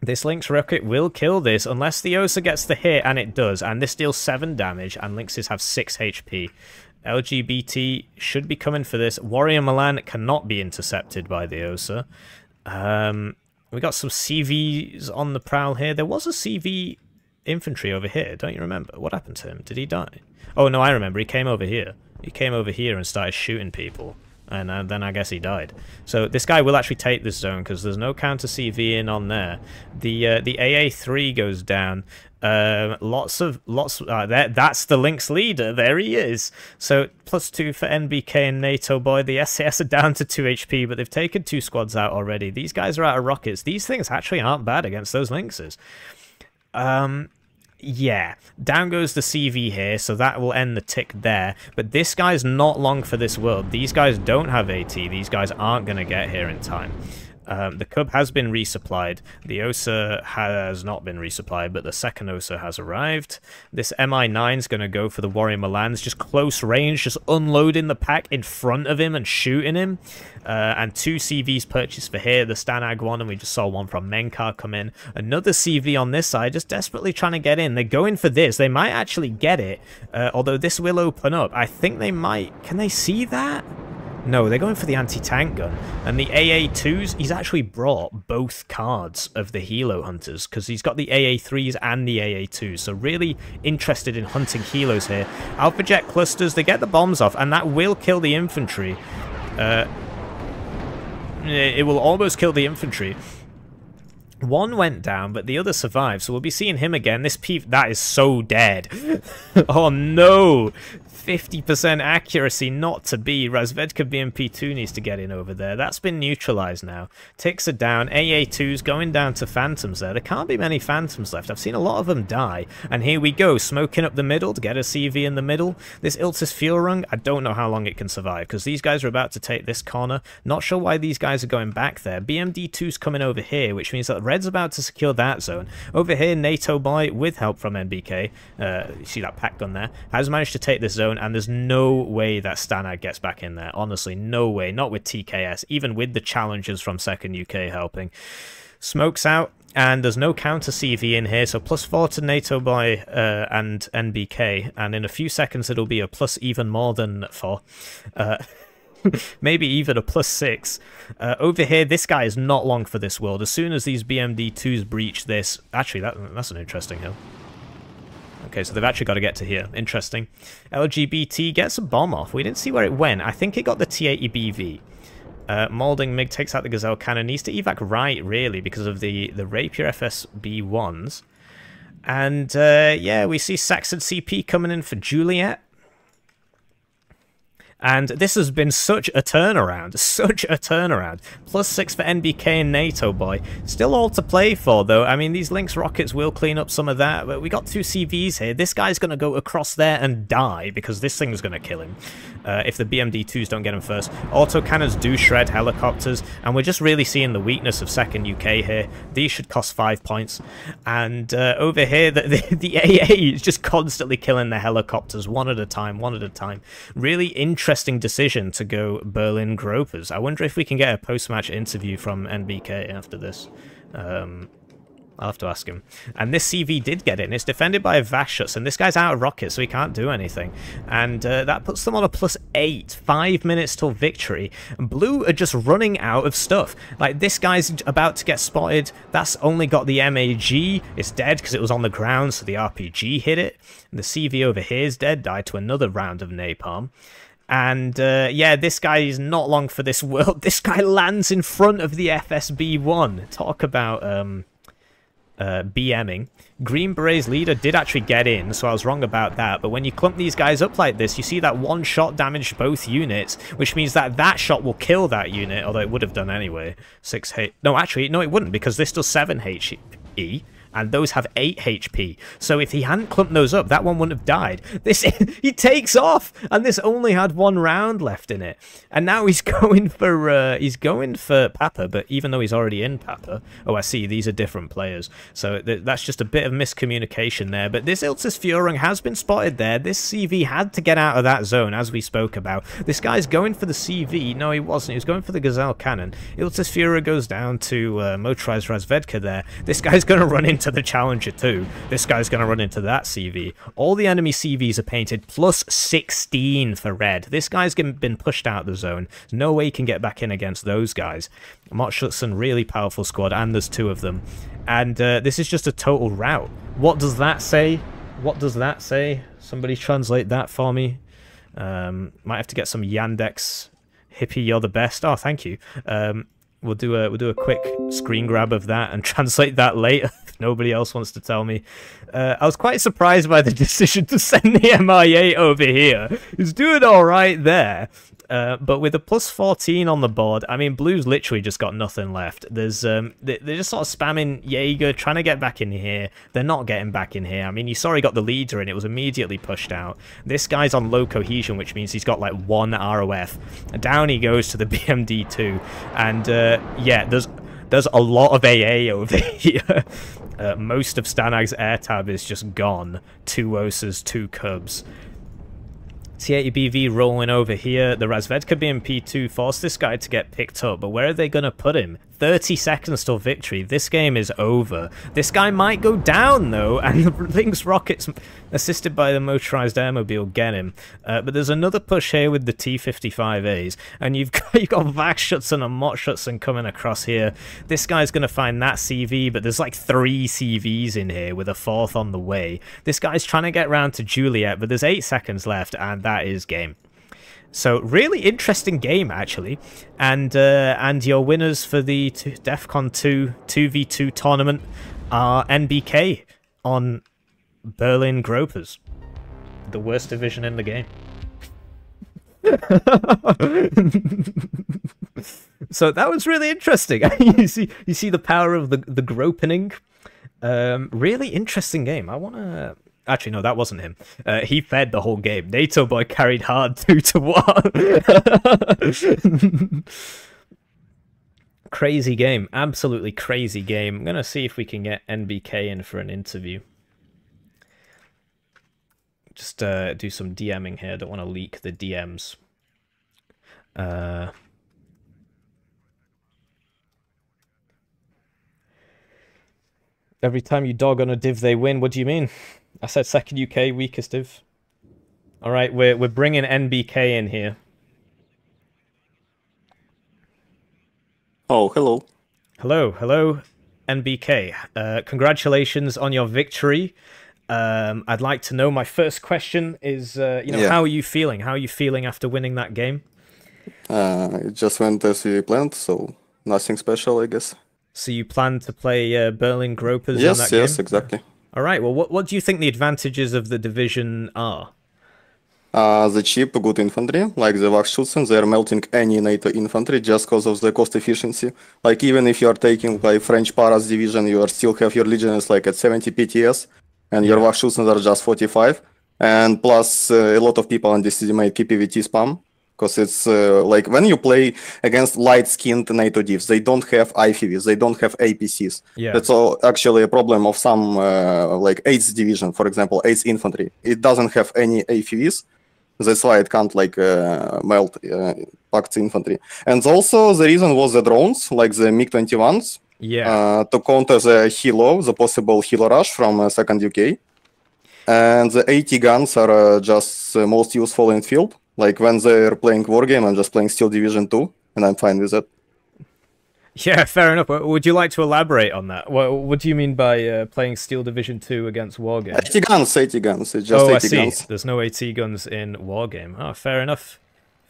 This Lynx rocket will kill this unless the Osa gets the hit, and it does. And this deals 7 damage, and Lynxes have 6 HP. LGBT should be coming for this. Warrior Milan cannot be intercepted by the Osa. Um, we got some CVs on the prowl here. There was a CV infantry over here. Don't you remember? What happened to him? Did he die? Oh, no, I remember. He came over here. He came over here and started shooting people. And uh, then I guess he died. So this guy will actually take this zone because there's no counter CV in on there. The uh, the AA3 goes down. Uh, lots of lots. Uh, that that's the Lynx leader. There he is. So plus two for NBK and NATO boy. The SAS are down to two HP, but they've taken two squads out already. These guys are out of rockets. These things actually aren't bad against those Lynxes. Um, yeah, down goes the CV here, so that will end the tick there. But this guy's not long for this world. These guys don't have AT. These guys aren't going to get here in time. Um, the Kub has been resupplied. The Osa has not been resupplied, but the second Osa has arrived. This MI9 is going to go for the Warrior Milans, just close range, just unloading the pack in front of him and shooting him. Uh, and two CVs purchased for here, the Stanag one, and we just saw one from Menkar come in. Another CV on this side, just desperately trying to get in. They're going for this. They might actually get it, uh, although this will open up. I think they might. Can they see that? No, they're going for the anti-tank gun. And the AA2s, he's actually brought both cards of the Helo Hunters, because he's got the AA3s and the AA2s, so really interested in hunting Helos here. Alpha Jet clusters, they get the bombs off, and that will kill the infantry. Uh, it will almost kill the infantry. One went down, but the other survived, so we'll be seeing him again. This P... That is so dead. oh, no. 50% accuracy not to be. Razvedka BMP2 needs to get in over there. That's been neutralized now. Ticks are down. AA2's going down to Phantoms there. There can't be many Phantoms left. I've seen a lot of them die. And here we go, smoking up the middle to get a CV in the middle. This Iltis Fuhrung, I don't know how long it can survive because these guys are about to take this corner. Not sure why these guys are going back there. BMD2's coming over here, which means that Red's about to secure that zone. Over here, NATO boy, with help from NBK, uh, you see that pack gun there, has managed to take this zone and there's no way that Stanag gets back in there. Honestly, no way. Not with TKS, even with the challenges from Second UK helping. Smokes out, and there's no counter CV in here, so plus 4 to NATO boy uh, and NBK, and in a few seconds it'll be a plus even more than 4. Uh, maybe even a plus 6. Uh, over here, this guy is not long for this world. As soon as these BMD2s breach this... Actually, that, that's an interesting hill. Okay, so they've actually got to get to here. Interesting. LGBT gets a bomb off. We didn't see where it went. I think it got the T-80BV. Uh, MiG takes out the Gazelle cannon. Needs to evac right, really, because of the, the Rapier FSB-1s. And, uh, yeah, we see Saxon CP coming in for Juliet. And this has been such a turnaround, such a turnaround. Plus six for NBK and NATO, boy. Still all to play for, though. I mean, these Lynx rockets will clean up some of that, but we got two CVs here. This guy's going to go across there and die, because this thing's going to kill him uh, if the BMD-2s don't get him first. Auto cannons do shred helicopters, and we're just really seeing the weakness of second UK here. These should cost five points. And uh, over here, the, the, the AA is just constantly killing the helicopters, one at a time, one at a time. Really interesting interesting decision to go Berlin Gropers. I wonder if we can get a post-match interview from NBK after this. Um, I'll have to ask him. And this CV did get in. It's defended by Vashus, and this guy's out of rockets, so he can't do anything. And uh, that puts them on a plus eight. Five minutes till victory. Blue are just running out of stuff. Like, this guy's about to get spotted. That's only got the MAG. It's dead because it was on the ground, so the RPG hit it. And the CV over here is dead, died to another round of napalm. And uh, yeah, this guy is not long for this world. This guy lands in front of the FSB-1. Talk about um, uh, BMing. Green Beret's leader did actually get in, so I was wrong about that. But when you clump these guys up like this, you see that one shot damaged both units, which means that that shot will kill that unit, although it would have done anyway. 6 H... No, actually, no, it wouldn't, because this does 7 HE and those have 8 HP. So if he hadn't clumped those up, that one wouldn't have died. This He takes off, and this only had one round left in it. And now he's going for uh, he's going for Papa, but even though he's already in Papa, oh, I see, these are different players. So th that's just a bit of miscommunication there. But this Iltis Fuhrung has been spotted there. This CV had to get out of that zone, as we spoke about. This guy's going for the CV. No, he wasn't. He was going for the Gazelle Cannon. Iltis Fuhrer goes down to uh, motorized Razvedka there. This guy's going to run into to the Challenger too. This guy's going to run into that CV. All the enemy CVs are painted plus 16 for red. This guy's been pushed out of the zone. No way he can get back in against those guys. Mott really powerful squad, and there's two of them. And uh, this is just a total rout. What does that say? What does that say? Somebody translate that for me. Um, might have to get some Yandex hippie. You're the best. Oh, thank you. Um, we'll do a we'll do a quick screen grab of that and translate that later. if nobody else wants to tell me. Uh, I was quite surprised by the decision to send the MI8 over here. He's doing all right there. Uh, but with a plus 14 on the board, I mean, Blue's literally just got nothing left. There's um, They're just sort of spamming Jaeger, trying to get back in here. They're not getting back in here. I mean, you saw he got the leader and it was immediately pushed out. This guy's on low cohesion, which means he's got like one ROF. Down he goes to the BMD2. And uh, yeah, there's there's a lot of AA over here. Uh, most of Stanag's air tab is just gone. Two Osas, two Kubs. T80BV rolling over here. The Razvedka BMP2 forced this guy to get picked up, but where are they going to put him? 30 seconds till victory. This game is over. This guy might go down, though, and the Lynx rockets, assisted by the motorized airmobile, get him. Uh, but there's another push here with the T-55As, and you've got, you've got Wachschutzen and Mott Schutzen coming across here. This guy's going to find that CV, but there's like three CVs in here with a fourth on the way. This guy's trying to get round to Juliet, but there's eight seconds left, and that is game. So really interesting game actually, and uh, and your winners for the DEF CON 2 2v2 tournament are NBK on Berlin Gropers, the worst division in the game. so that was really interesting. you see, you see the power of the the gropening. Um, really interesting game. I want to Actually, no, that wasn't him. Uh, he fed the whole game. NATO boy carried hard two to one. crazy game, absolutely crazy game. I'm gonna see if we can get NBK in for an interview. Just uh, do some DMing here. Don't want to leak the DMs. Uh, every time you dog on a div, they win. What do you mean? I said second UK, weakest div. All right, we're we're bringing NBK in here. Oh, hello. Hello, hello, NBK. Uh, congratulations on your victory. Um, I'd like to know. My first question is, uh, you know, yeah. how are you feeling? How are you feeling after winning that game? Uh, it just went as we planned, so nothing special, I guess. So you plan to play uh, Berlin Gropers? Yes, yes, game? exactly. All right. Well, what what do you think the advantages of the division are? Uh, the cheap, good infantry, like the Wachschutzen, they are melting any NATO infantry just because of the cost efficiency. Like even if you are taking like French Paras division, you are still have your legionnaires like at 70 PTS, and your Wachschutzens are just 45. And plus, uh, a lot of people underestimate KPVT spam because it's uh, like when you play against light-skinned NATO divs, they don't have IFVs, they don't have APCs. Yeah. That's all actually a problem of some uh, like 8th division, for example, 8th infantry. It doesn't have any AFVs. That's why it can't like uh, melt uh, packed infantry. And also the reason was the drones, like the MiG-21s, yeah, uh, to counter the helo, the possible helo rush from uh, second UK. And the AT guns are uh, just most useful in field like when they're playing Wargame, I'm just playing Steel Division 2, and I'm fine with it. Yeah, fair enough. Would you like to elaborate on that? What, what do you mean by uh, playing Steel Division 2 against Wargame? AT guns, AT guns. It's just oh, AT I see. Guns. There's no AT guns in Wargame. Oh, fair enough.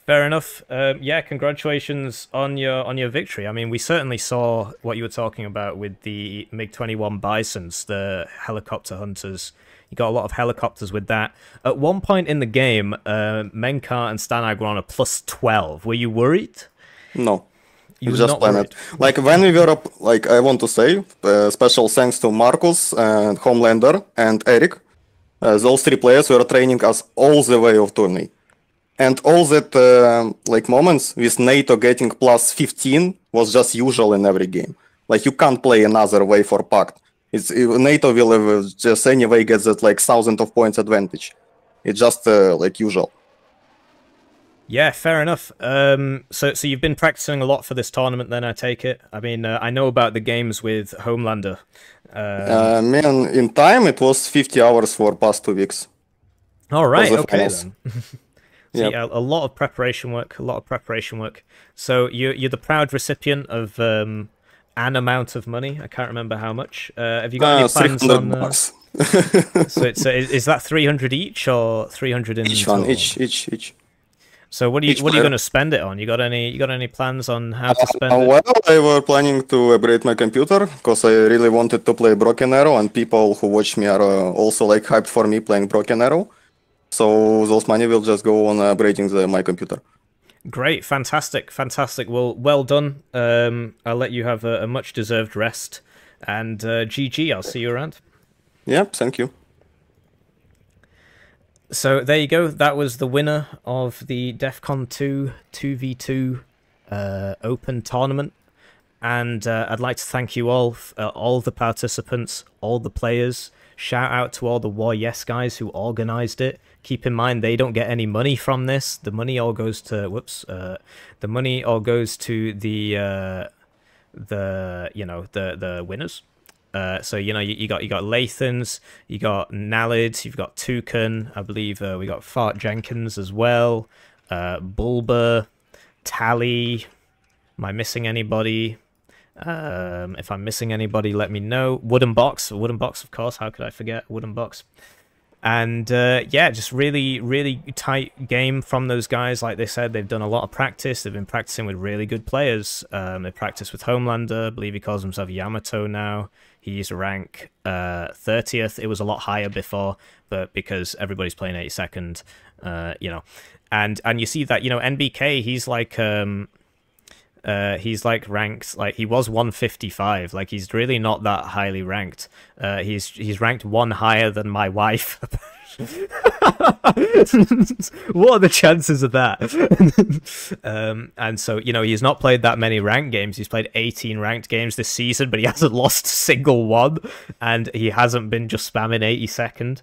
Fair enough. Um, yeah, congratulations on your on your victory. I mean, we certainly saw what you were talking about with the MiG-21 Bisons, the helicopter hunters you got a lot of helicopters with that. At one point in the game, uh, Menkar and Stanag were on a plus 12. Were you worried? No. You just plan it. Like when we were up, like I want to say, uh, special thanks to Marcus and Homelander and Eric. Uh, those three players were training us all the way of tourney. And all that uh, like moments with NATO getting plus 15 was just usual in every game. Like you can't play another way for Pact. It's NATO will just anyway get that like thousand of points advantage. It's just uh, like usual. Yeah, fair enough. Um, so, so you've been practicing a lot for this tournament, then I take it. I mean, uh, I know about the games with Homelander. Uh, man, in time it was 50 hours for past two weeks. All right, okay So, Yep. yeah, a lot of preparation work, a lot of preparation work. So you're you're the proud recipient of um, an amount of money. I can't remember how much. Uh, have you got Uh, any plans on? Uh, so it's uh, is, that three hundred each or three hundred in each one, total? each, each, each. So what are you each what are you going to spend it on? You got any you got any plans on how to spend Uh, it? well, I were planning to upgrade my computer because I really wanted to play Broken Arrow, and people who watch me are uh, also like hyped for me playing Broken Arrow. So those money will just go on upgrading the, my computer. Great, fantastic, fantastic. Well, well done. Um, I'll let you have a, a much deserved rest. And uh, GG, I'll see you around. Yep, thank you. So there you go. That was the winner of the DEF CON 2 2v2 uh, Open tournament. And uh, I'd like to thank you all, uh, all the participants, all the players. Shout out to all the WarYes guys who organized it. Keep in mind they don't get any money from this. The money all goes to whoops. Uh, the money all goes to the uh, the you know the the winners. Uh, so you know you, you got you got Lathans, you got Nallid, you've got Toucan, I believe uh, we got Fart Jenkins as well, uh, Bulba, Tally. Am I missing anybody? Um, if I'm missing anybody, let me know. Wooden Box, Wooden Box, of course. How could I forget Wooden Box? And uh, yeah, just really, really tight game from those guys. Like they said, they've done a lot of practice. They've been practicing with really good players. Um, they practice with Homelander. I believe he calls himself Yamato now. He's rank uh, 30th. It was a lot higher before, but because everybody's playing 82nd, uh, you know. And and you see that, you know, NBK, he's like um, uh, he's like ranked like he was 155 like he's really not that highly ranked. Uh, he's he's ranked one higher than my wife. What are the chances of that? Um, and so you know he's not played that many ranked games. He's played 18 ranked games this season but he hasn't lost a single one. And he hasn't been just spamming 82nd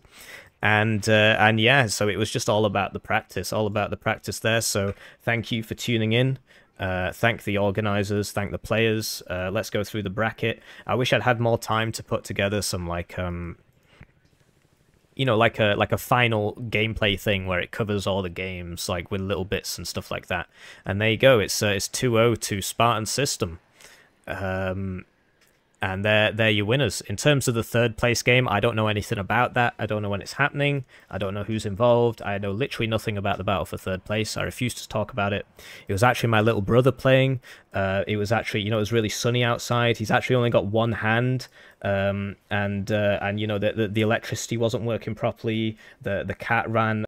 and uh, and yeah so it was just all about the practice all about the practice there. So thank you for tuning in uh, thank the organizers thank the players. Uh, let's go through the bracket. I wish i'd had more time to put together some like um you know like a like a final gameplay thing where it covers all the games like with little bits and stuff like that. And there you go. It's uh, it's 2-0 to spartan system. Um and they're they're your winners. In terms of the third place game, I don't know anything about that. I don't know when it's happening. I don't know who's involved. I know literally nothing about the battle for third place. I refuse to talk about it. It was actually my little brother playing. Uh, it was actually you know it was really sunny outside. He's actually only got one hand, um, and uh, and you know the, the the electricity wasn't working properly. The the cat ran